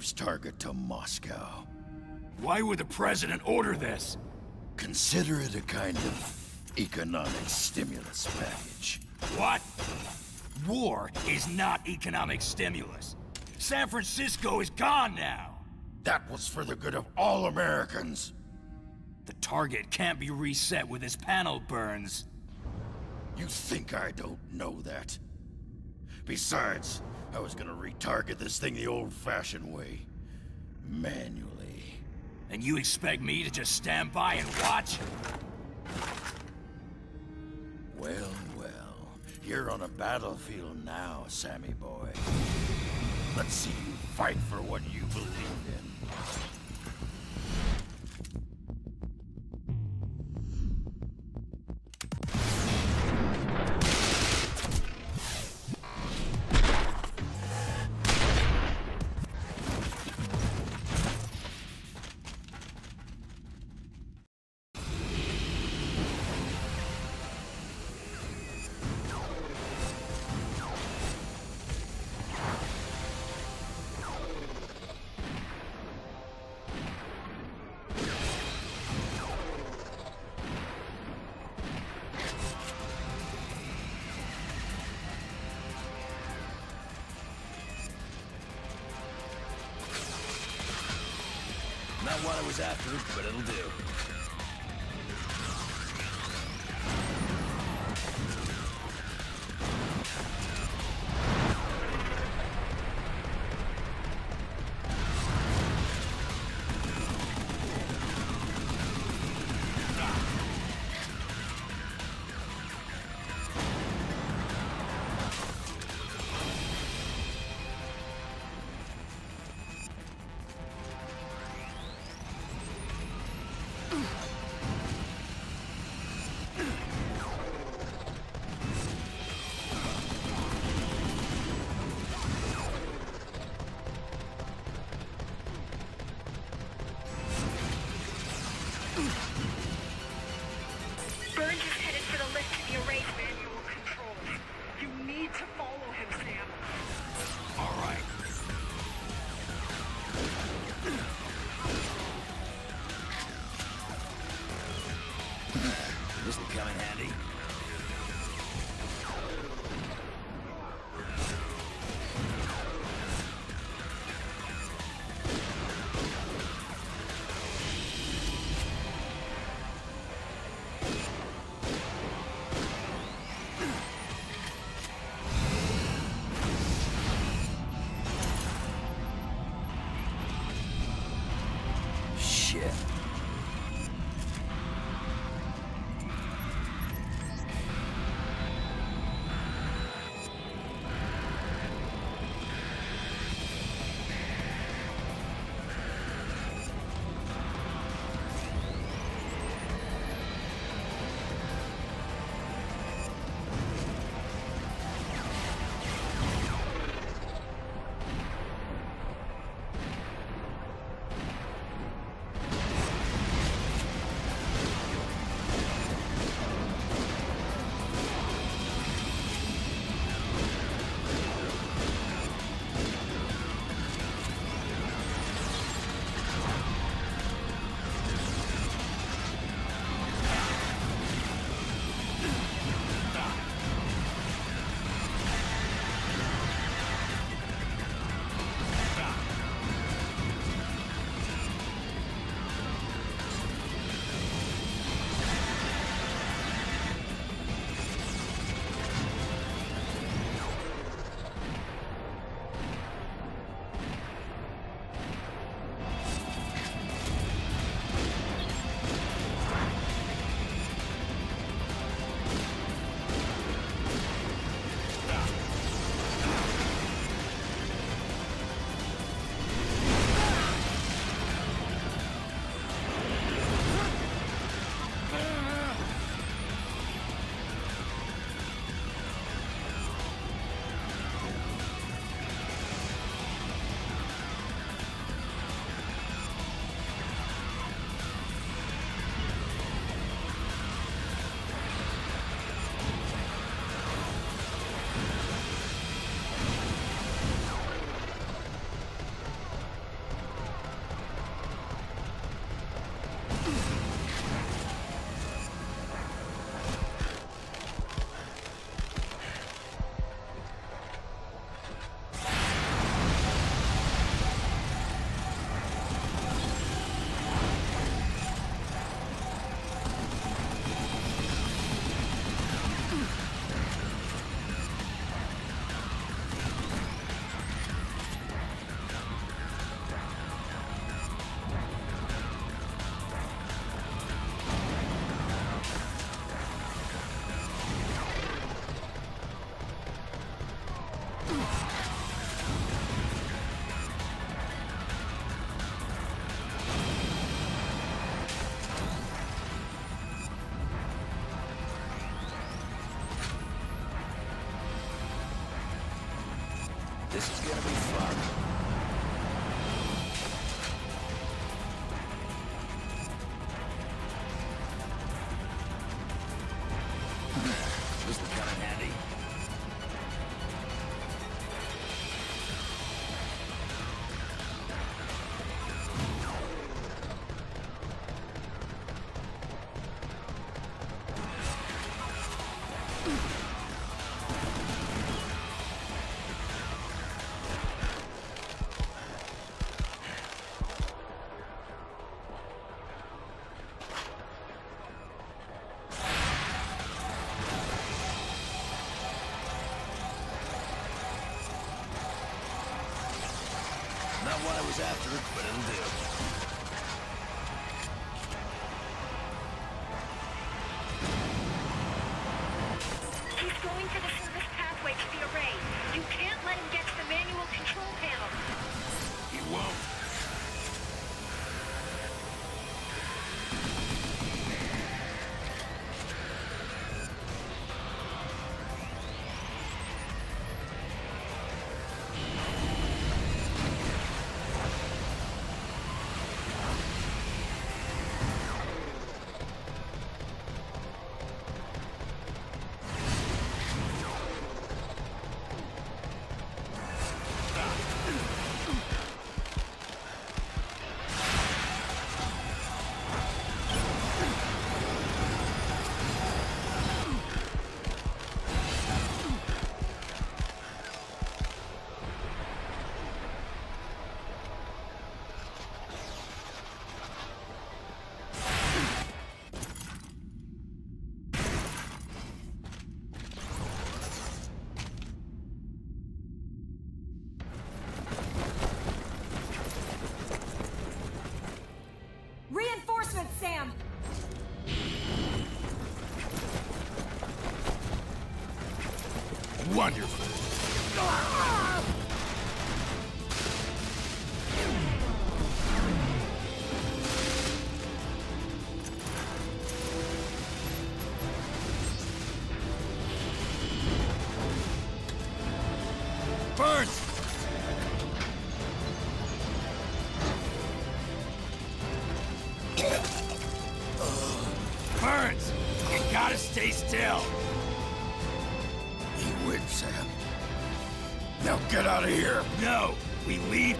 Target to Moscow. Why would the President order this? Consider it a kind of economic stimulus package. What? War is not economic stimulus. San Francisco is gone now. That was for the good of all Americans. The target can't be reset with this panel, Burns. You think I don't know that? Besides, I was gonna retarget this thing the old-fashioned way. Manually. And you expect me to just stand by and watch? Well, well. You're on a battlefield now, Sammy boy. Let's see you fight for what you believe in. what I was after.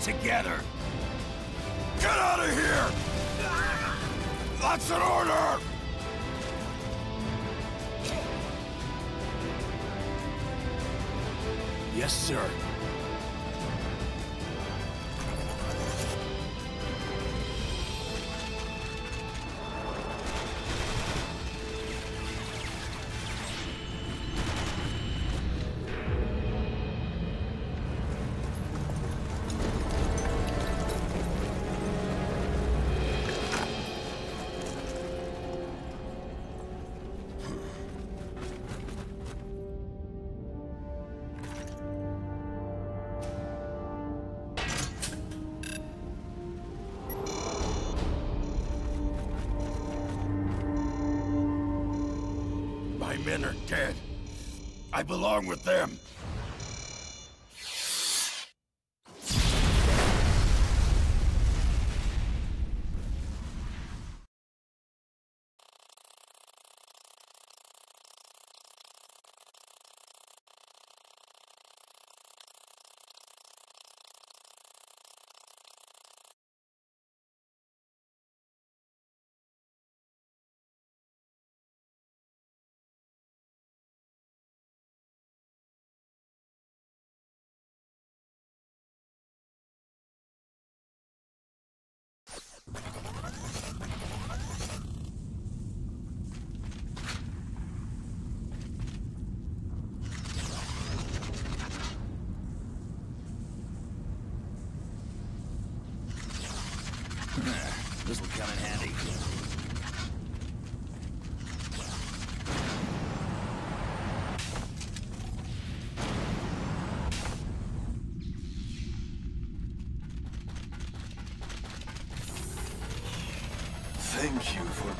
together. men are dead. I belong with them.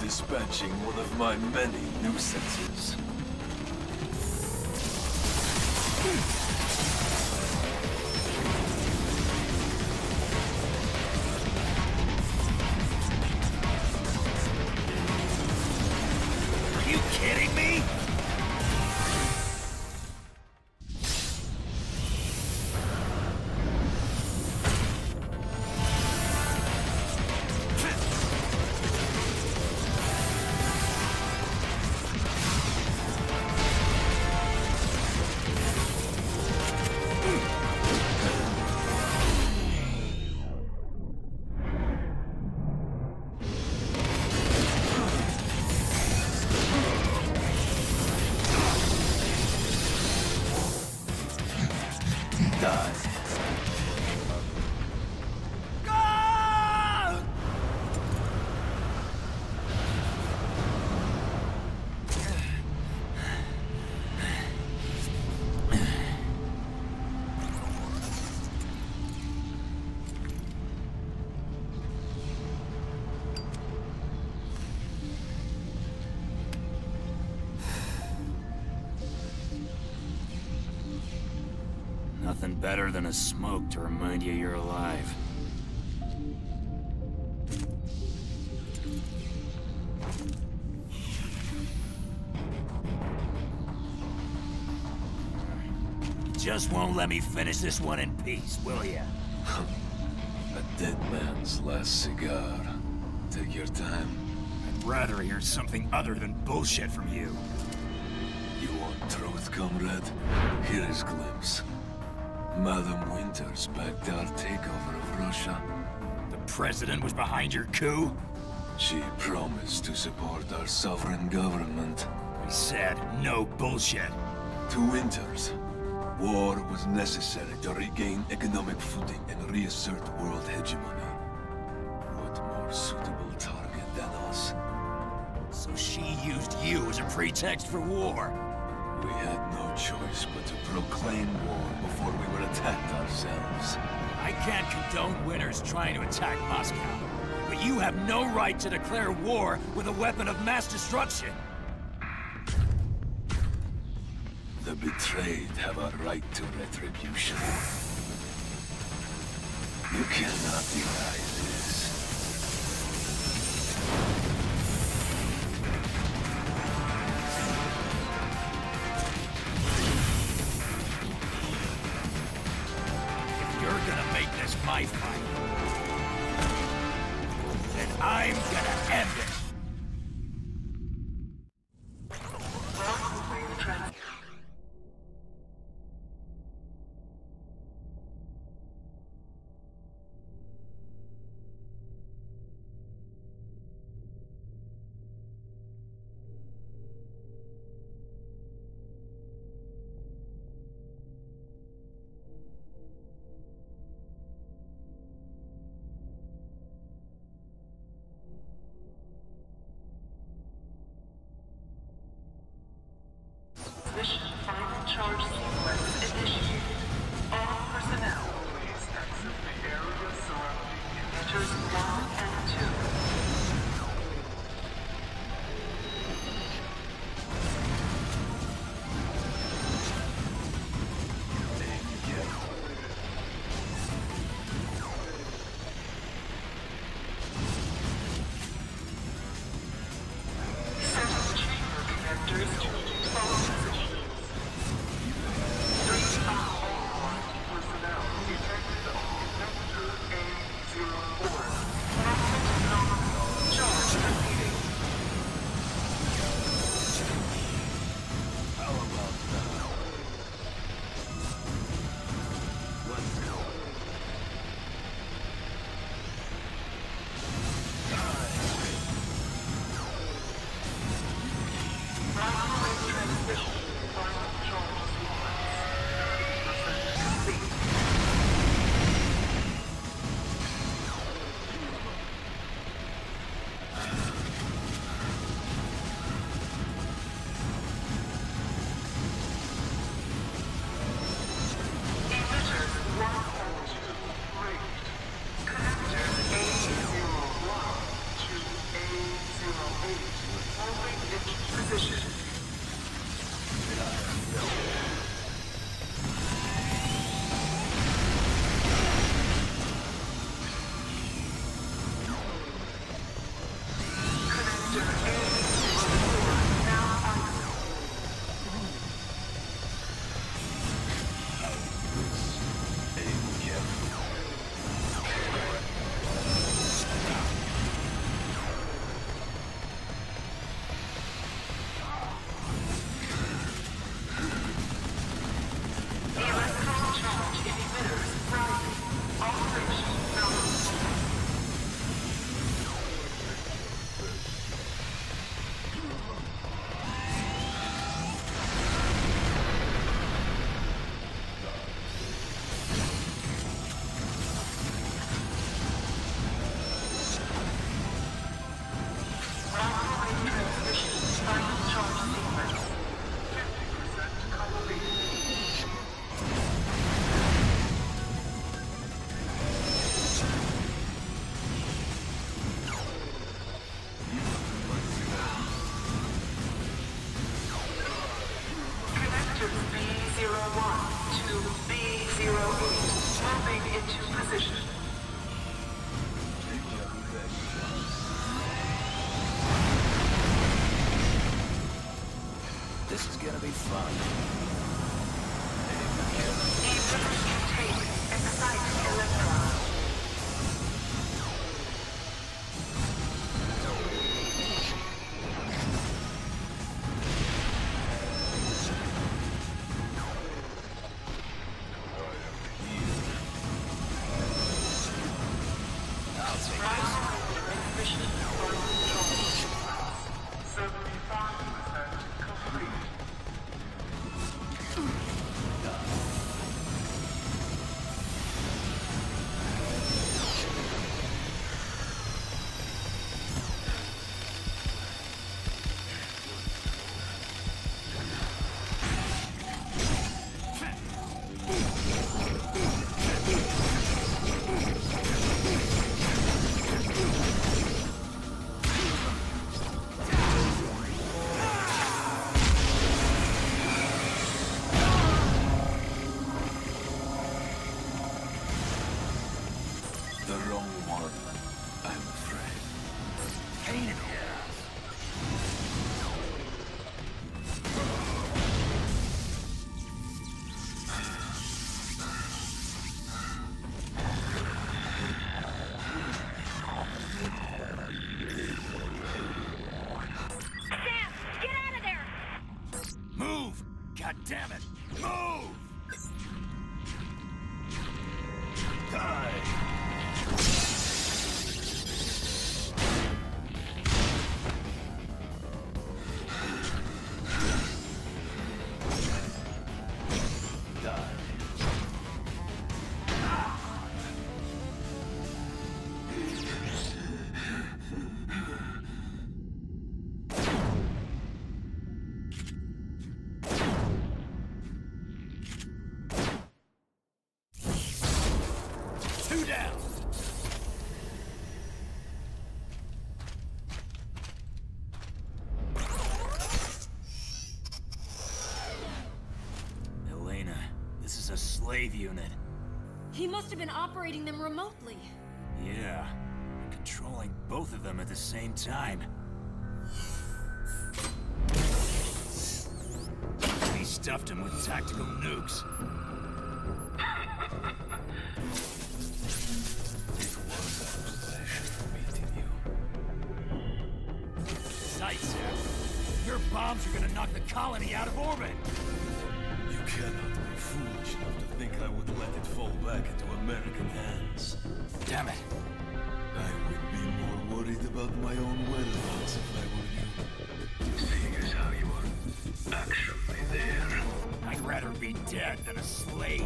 dispatching one of my many nuisances. Better than a smoke to remind you you're alive. Just won't let me finish this one in peace, will ya? A dead man's last cigar. Take your time. I'd rather hear something other than bullshit from you. You want truth, comrade? Here is glimpse. Madam Winters backed our takeover of Russia. The President was behind your coup? She promised to support our sovereign government. I said no bullshit. To Winters, war was necessary to regain economic footing and reassert world hegemony. What more suitable target than us? So she used you as a pretext for war? We had no choice but to proclaim war before we were attacked ourselves. I can't condone Winters trying to attack Moscow. But you have no right to declare war with a weapon of mass destruction. The betrayed have a right to retribution. You cannot deny fun. Slave unit. He must have been operating them remotely. Yeah, controlling both of them at the same time. He stuffed him with tactical nukes. Dead than a slave.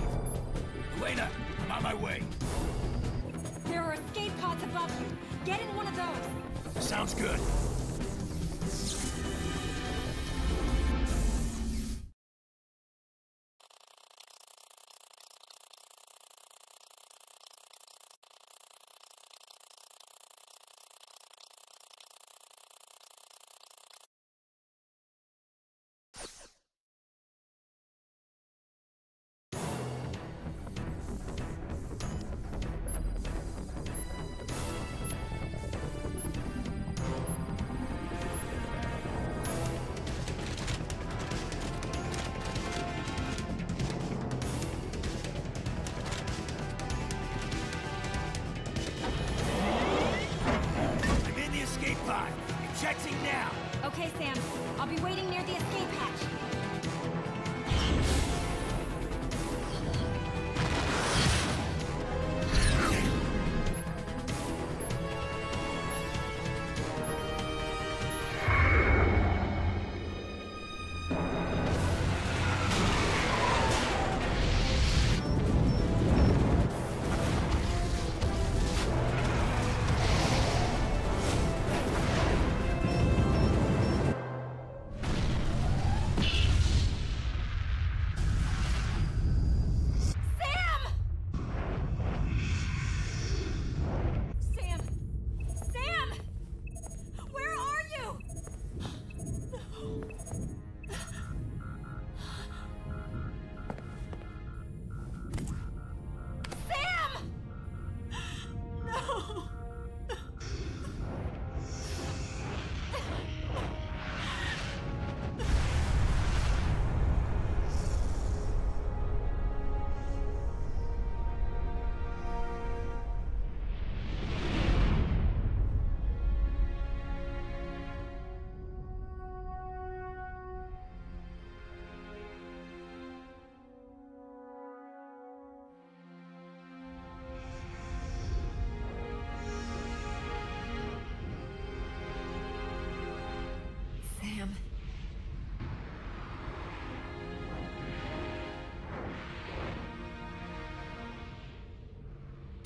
Elena, I'm on my way. There are escape pods above you. Get in one of those. Sounds good.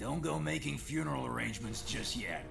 Don't go making funeral arrangements just yet.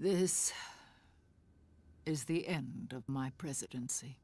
This is the end of my presidency.